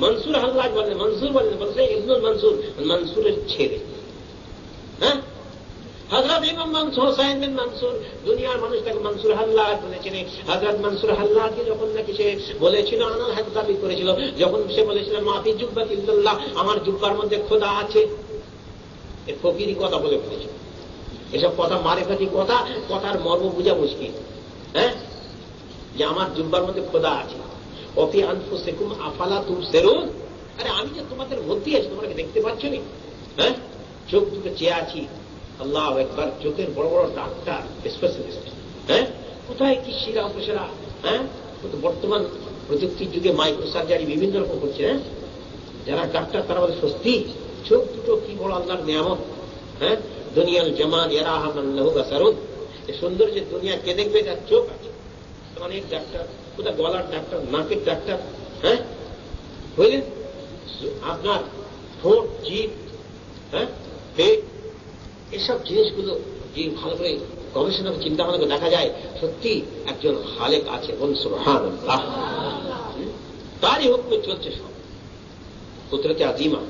Speaker 1: মনসুর হাল্লাজ বলেন মনসুর বলেন বলছে ইবনুল মনসুর মনসুরের ছেলে হ্যাঁ হজরত ইমাম মনসুর, হোসাইন বিন মনসুর, দুনিয়ার মানুষ তাকে মনসুর হাল্লাদ বলেছেন হজরত মনসুর হাল্লাদকে যখন নাকি সে বলেছিল, আনাল হাত দাবি করেছিল, যখন সে বলেছিল, মাফি জুব্বাত ইল্লাল্লাহ, আমার জুব্বার মধ্যে খোদা আছে। এ ফকিরি কথা বলে ফেলেছিল। এসব কথা মারে ফাটি কথা, কথার মর্ম বোঝা মুশকিল। হ্যাঁ? যে আমার জুব্বার মধ্যে খোদা আছে। অপি আনফু সেকুম আফালা তুম সেরুন আরে আমি যে তোমাদের মধ্যে আছি তোমাকে দেখতে পাচ্ছ নি? হ্যাঁ? চোখ দুটো চেয়ে আছি। আল্লাহ একবার চোখের বড় বড় ডাক্তার স্পেশালিস্ট হ্যাঁ? কোথায় কি শিরা উপসেরা হ্যাঁ? বর্তমান প্রযুক্তির যুগে মাইক্রো সার্জারি বিভিন্ন রকম করছে হ্যাঁ? যারা ডাক্তার, তারা বলে, স্বস্তি, চোখ দুটো কি বড় আল্লাহর নিয়ামত? হ্যাঁ? দুনিয়ার জামান এরা আহমান্লাহু বাসারুন। এই সৌন্দর্যের দুনিয়া কে দেখবে? যার চোখ আছে। অনেক ডাক্তার, কোথায় গলার ডাক্তার, নাকের ডাক্তার হ্যাঁ? বুঝলেন? আপনার ঠোঁট জিপ হ্যাঁ? পেট এসব জিনিসগুলো যে ভালো করে গবেষণা চিন্তা ভাবনা দেখা যায়, সত্যি একজন হালেক আছে তারই হুকুমে চলছে সব। কুদরতে আজিমা।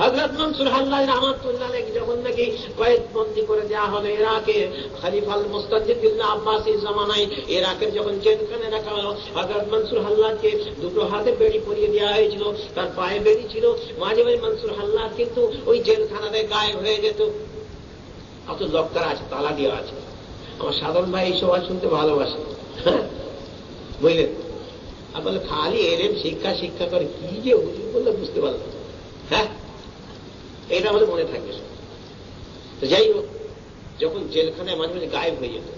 Speaker 1: হজরত মনসুর হাল্লাহ রহমতুল্লাহ যখন নাকি কয়েদবন্দি করে দেওয়া হলো ইরাকে খলিফাল মুস্তাজিদুল্লাহ আব্বাসির জামানায় ইরাকের যখন জেলখানে রাখা হলো হজরত মনসুর হাল্লাহকে দুটো হাতে বেড়ি পরিয়ে দেওয়া হয়েছিল, তার পায়ে বেড়ি ছিল। মাঝে মাঝে মনসুর হাল্লাহ কিন্তু ওই জেলখানাতে গায়েব হয়ে যেত। অত লক্কার আছে, তালা দেওয়া আছে। আমার সাধারণ ভাই এই সবাই শুনতে ভালোবাসে। বুঝলেন? আপনার খালি এলেন শিক্ষা শিক্ষা করে কি যে হুজুর বললে বুঝতে পারলাম হ্যাঁ? এটা আমাদের মনে থাকবে। তো যাই হোক, যখন জেলখানায় মাঝে মাঝে গায়েব হয়ে যেত,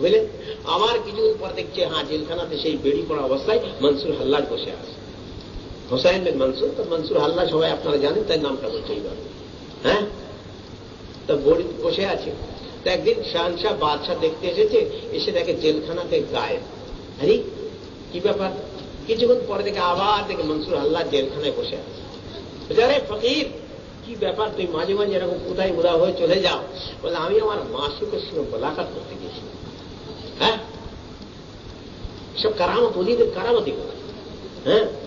Speaker 1: বুঝলেন? আমার কিছুদিন পর দেখছে হ্যাঁ জেলখানাতে সেই বেড়ি পড়া অবস্থায় মনসুর হাল্লাদ বসে আছে। হোসাইন মনসুর, তো মনসুর হাল্লা সবাই আপনারা জানেন তাই নামটা বলছে এইবার হ্যাঁ? তো বড়ি বসে আছে। তো একদিন শাহনশাহ বাদশাহ দেখতে এসেছে, এসে দেখে জেলখানাতে গায়েব। আরে, কি ব্যাপার? কিছুক্ষণ পরে দেখে আবার দেখে মনসুর আল্লাহ জেলখানায় বসে আছে। আরে ফকির, কি ব্যাপার? তুই মাঝে মাঝে এরকম কোথায় উদা হয়ে চলে যাও? বলে আমি আমার মাসুকের সঙ্গে মোলাকাত করতে গেছি। হ্যাঁ? সব কারামত, অলিদের কারামতি হ্যাঁ?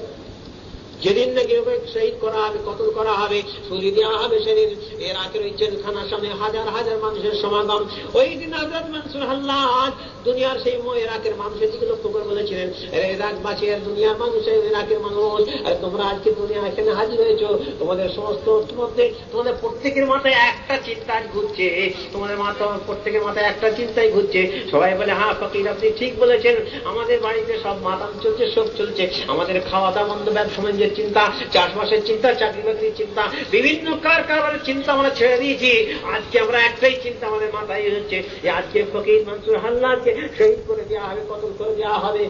Speaker 1: যেদিন নাকি শহীদ করা হবে কতল করা হবে সরি দেওয়া হবে সেদিন। এর আগের ওই জেলখানার সামনে হাজার হাজার মানুষের সমাগম। ওই দিন হজরত মানসুর হাল্লাদ দুনিয়ার সেই এরাকের মানুষের দিকে লক্ষ্য করে বলেছিলেন এরাকবাসী আর দুনিয়ার মানুষ এরাকের মানুষ, আর তোমরা আজকে দুনিয়া এখানে হাজির হয়েছ। তোমাদের সমস্ত মধ্যে তোমাদের প্রত্যেকের মাথায় একটা চিন্তা ঘুরছে। তোমাদের মাথা প্রত্যেকের মাথায় একটা চিন্তাই ঘুরছে। সবাই বলে হ্যাঁ ফকির, আপনি ঠিক বলেছেন। আমাদের বাড়িতে সব মাতাম চলছে, সব চলছে। আমাদের খাওয়া দাওয়া বন্ধ ব্যবসা চিন্তা, চাষবাসের চিন্তা চাকরি বাকরির চিন্তা, বিভিন্ন কার কারবারের চিন্তা আমরা ছেড়ে দিয়েছি। আজকে আমরা একটাই চিন্তা আমাদের মাথায় হচ্ছে যে আজকে ফকির মনসুর হাল্লাদকে শহীদ করে দেওয়া হবে, কতল করে দেওয়া হবে।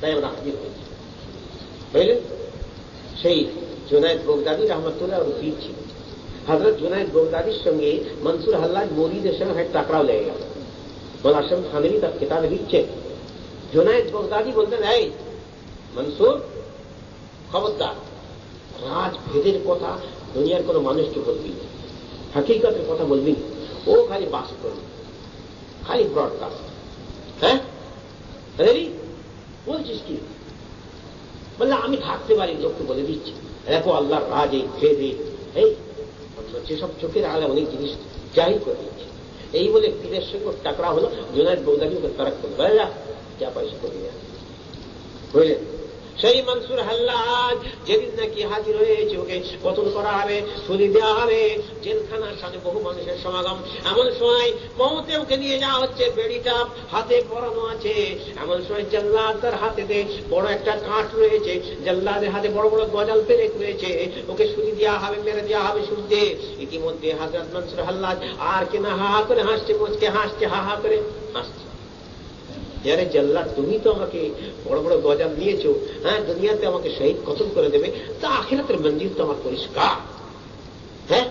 Speaker 1: তাই আমরা হাজির হয়েছি। বুঝলেন? সেই জুনায়দ বগদাদি রহমতুল্লাহ ওর পীর ছিল। হজরত জুনায়দ বগদাদির সঙ্গে মনসুর হাল্লাদ মরিদের সঙ্গে হয় টাকরাও লেগে গেল। বল আসম খানেরই তার কিতাবে লিখছে জুনায়দ বগদাদি বলতেন, এই মনসুর খবরদার, রাজ ভেদের কথা দুনিয়ার কোনো মানুষকে বলবি? না হাকিকতের কথা বলবি? ও খালি বাস করবে, খালি ব্রডকাস্ট হ্যাঁ? রেডি বলছিস কি? বললে আমি থাকতে পারি, লোককে বলে দিচ্ছি। দেখো আল্লাহর রাজ এই ভেদ, এই যেসব চোখের আলে অনেক জিনিস জাহির করে দিচ্ছে এই বলে পীরের সঙ্গে টাকরা হলো জোনায়দ বৌদাকে তারা করবে যা পয়সা করে বুঝলেন সেই মনসুর হাল্লাদ যেদিন নাকি হাজির হয়েছে, ওকে কতল করা হবে ছুরি দেওয়া হবে। জেলখানার সামনে বহু মানুষের সমাগম। এমন সময় মমতে ওকে নিয়ে যাওয়া হচ্ছে বেড়িটা হাতে পরানো আছে। এমন সময় জল্লাদ তার হাতেতে বড় একটা কাঠ রয়েছে। জল্লাদের হাতে বড় বড় গজাল পেরেক রয়েছে। ওকে ছুরি দেওয়া হবে, মেরে দেওয়া হবে শুনতে। ইতিমধ্যে হাজরত মনসুর হাল্লাদ আর কিনা হা হা করে হাসছে, মুচকে হাসছে, হা হা করে হাসছে। যারে জল্লাদ তুমি তো আমাকে বড় বড় গজাল নিয়েছো হ্যাঁ দুনিয়াতে আমাকে শহীদ কতল করে দেবে, তা আখেরাতের মন্দির তো আমার পরিষ্কার। হ্যাঁ?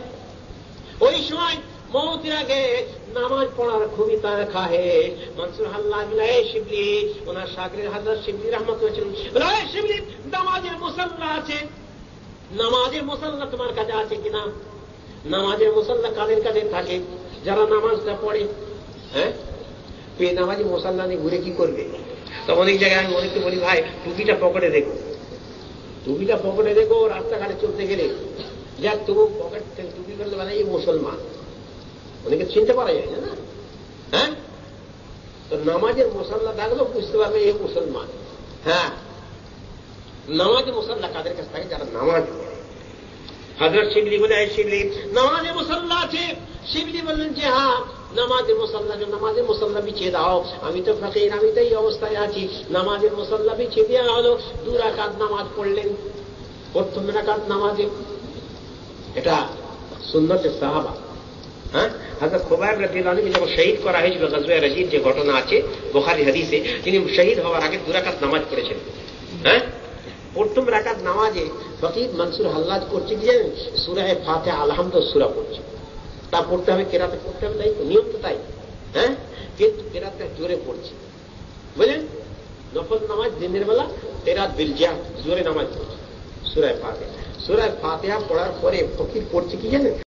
Speaker 1: ওই সময় মৌতির আগে নামাজ পড়ার খুবই তার খাহে। মনসুর হাল্লাহ শিবলি, ওনার সাগরের হাজার শিবলি রহমত হয়েছেন রায় শিবলি, নামাজের মুসল্লা আছে। নামাজের মুসল্লা তোমার কাছে আছে কিনা? নামাজের মুসল্লা কাদের কাদের থাকে? যারা নামাজটা পড়ে হ্যাঁ? বে নামাজি মুসল্লা নিয়ে ঘুরে কি করবে? তো অনেক জায়গায় আমি অনেককে বলি ভাই, টুপিটা পকেটে দেখো টুপিটা পকেটে দেখো রাস্তাঘাটে চলতে গেলে। যাক তবু পকেট থেকে টুপি করলে মানে এই মুসলমান। অনেকে চিনতে পারা যায় না? হ্যাঁ? তো নামাজের মুসল্লা থাকলেও বুঝতে পারবে এই মুসলমান। হ্যাঁ? নামাজে মুসল্লা কাদের কাছে থাকে? যারা নামাজ পড়ে। হজরত শিবলি বলে, এই শিবলি, নামাজে মুসল্লা আছে? শিবলি বললেন যে হ্যাঁ নামাজের মুসল্লা নামাজের মুসল্লা বিছিয়ে দাও। আমি তো ফকির, আমি তো এই অবস্থায় আছি। নামাজের মুসল্লা বিছিয়ে দেওয়া হলো। দু রাকাত নামাজ পড়লেন। প্রথম রাকাত নামাজে। এটা সুন্দর সাহাবা। হ্যাঁ? হাজরত খোবাইব রাদিয়াল্লাহু যখন শহীদ করা হয়েছিল গজওয়ে রাজিদ, যে ঘটনা আছে, বোখারি হাদিসে, তিনি শহীদ হওয়ার আগে দুরাকাত নামাজ পড়েছেন। হ্যাঁ? প্রথম রাখার নামাজে ফকির মানসুর হাল্লাজ করছে কি জানেন? সুরাহে ফাতে আলহামদ সুরা পড়ছে। তা পড়তে হবে, কেরাতে পড়তে হবে, তাই তো? নিয়ম তো তাই। হ্যাঁ? কিন্তু কেরাতে জোরে পড়ছে। বুঝলেন? নফল নামাজ দিনের বেলা, তেরাত বিলজিয়া জোরে নামাজ পড়ছে। সুরায় ফাতে সুরায় ফাতেহা পড়ার পরে ফকির পড়ছে কি জানেন?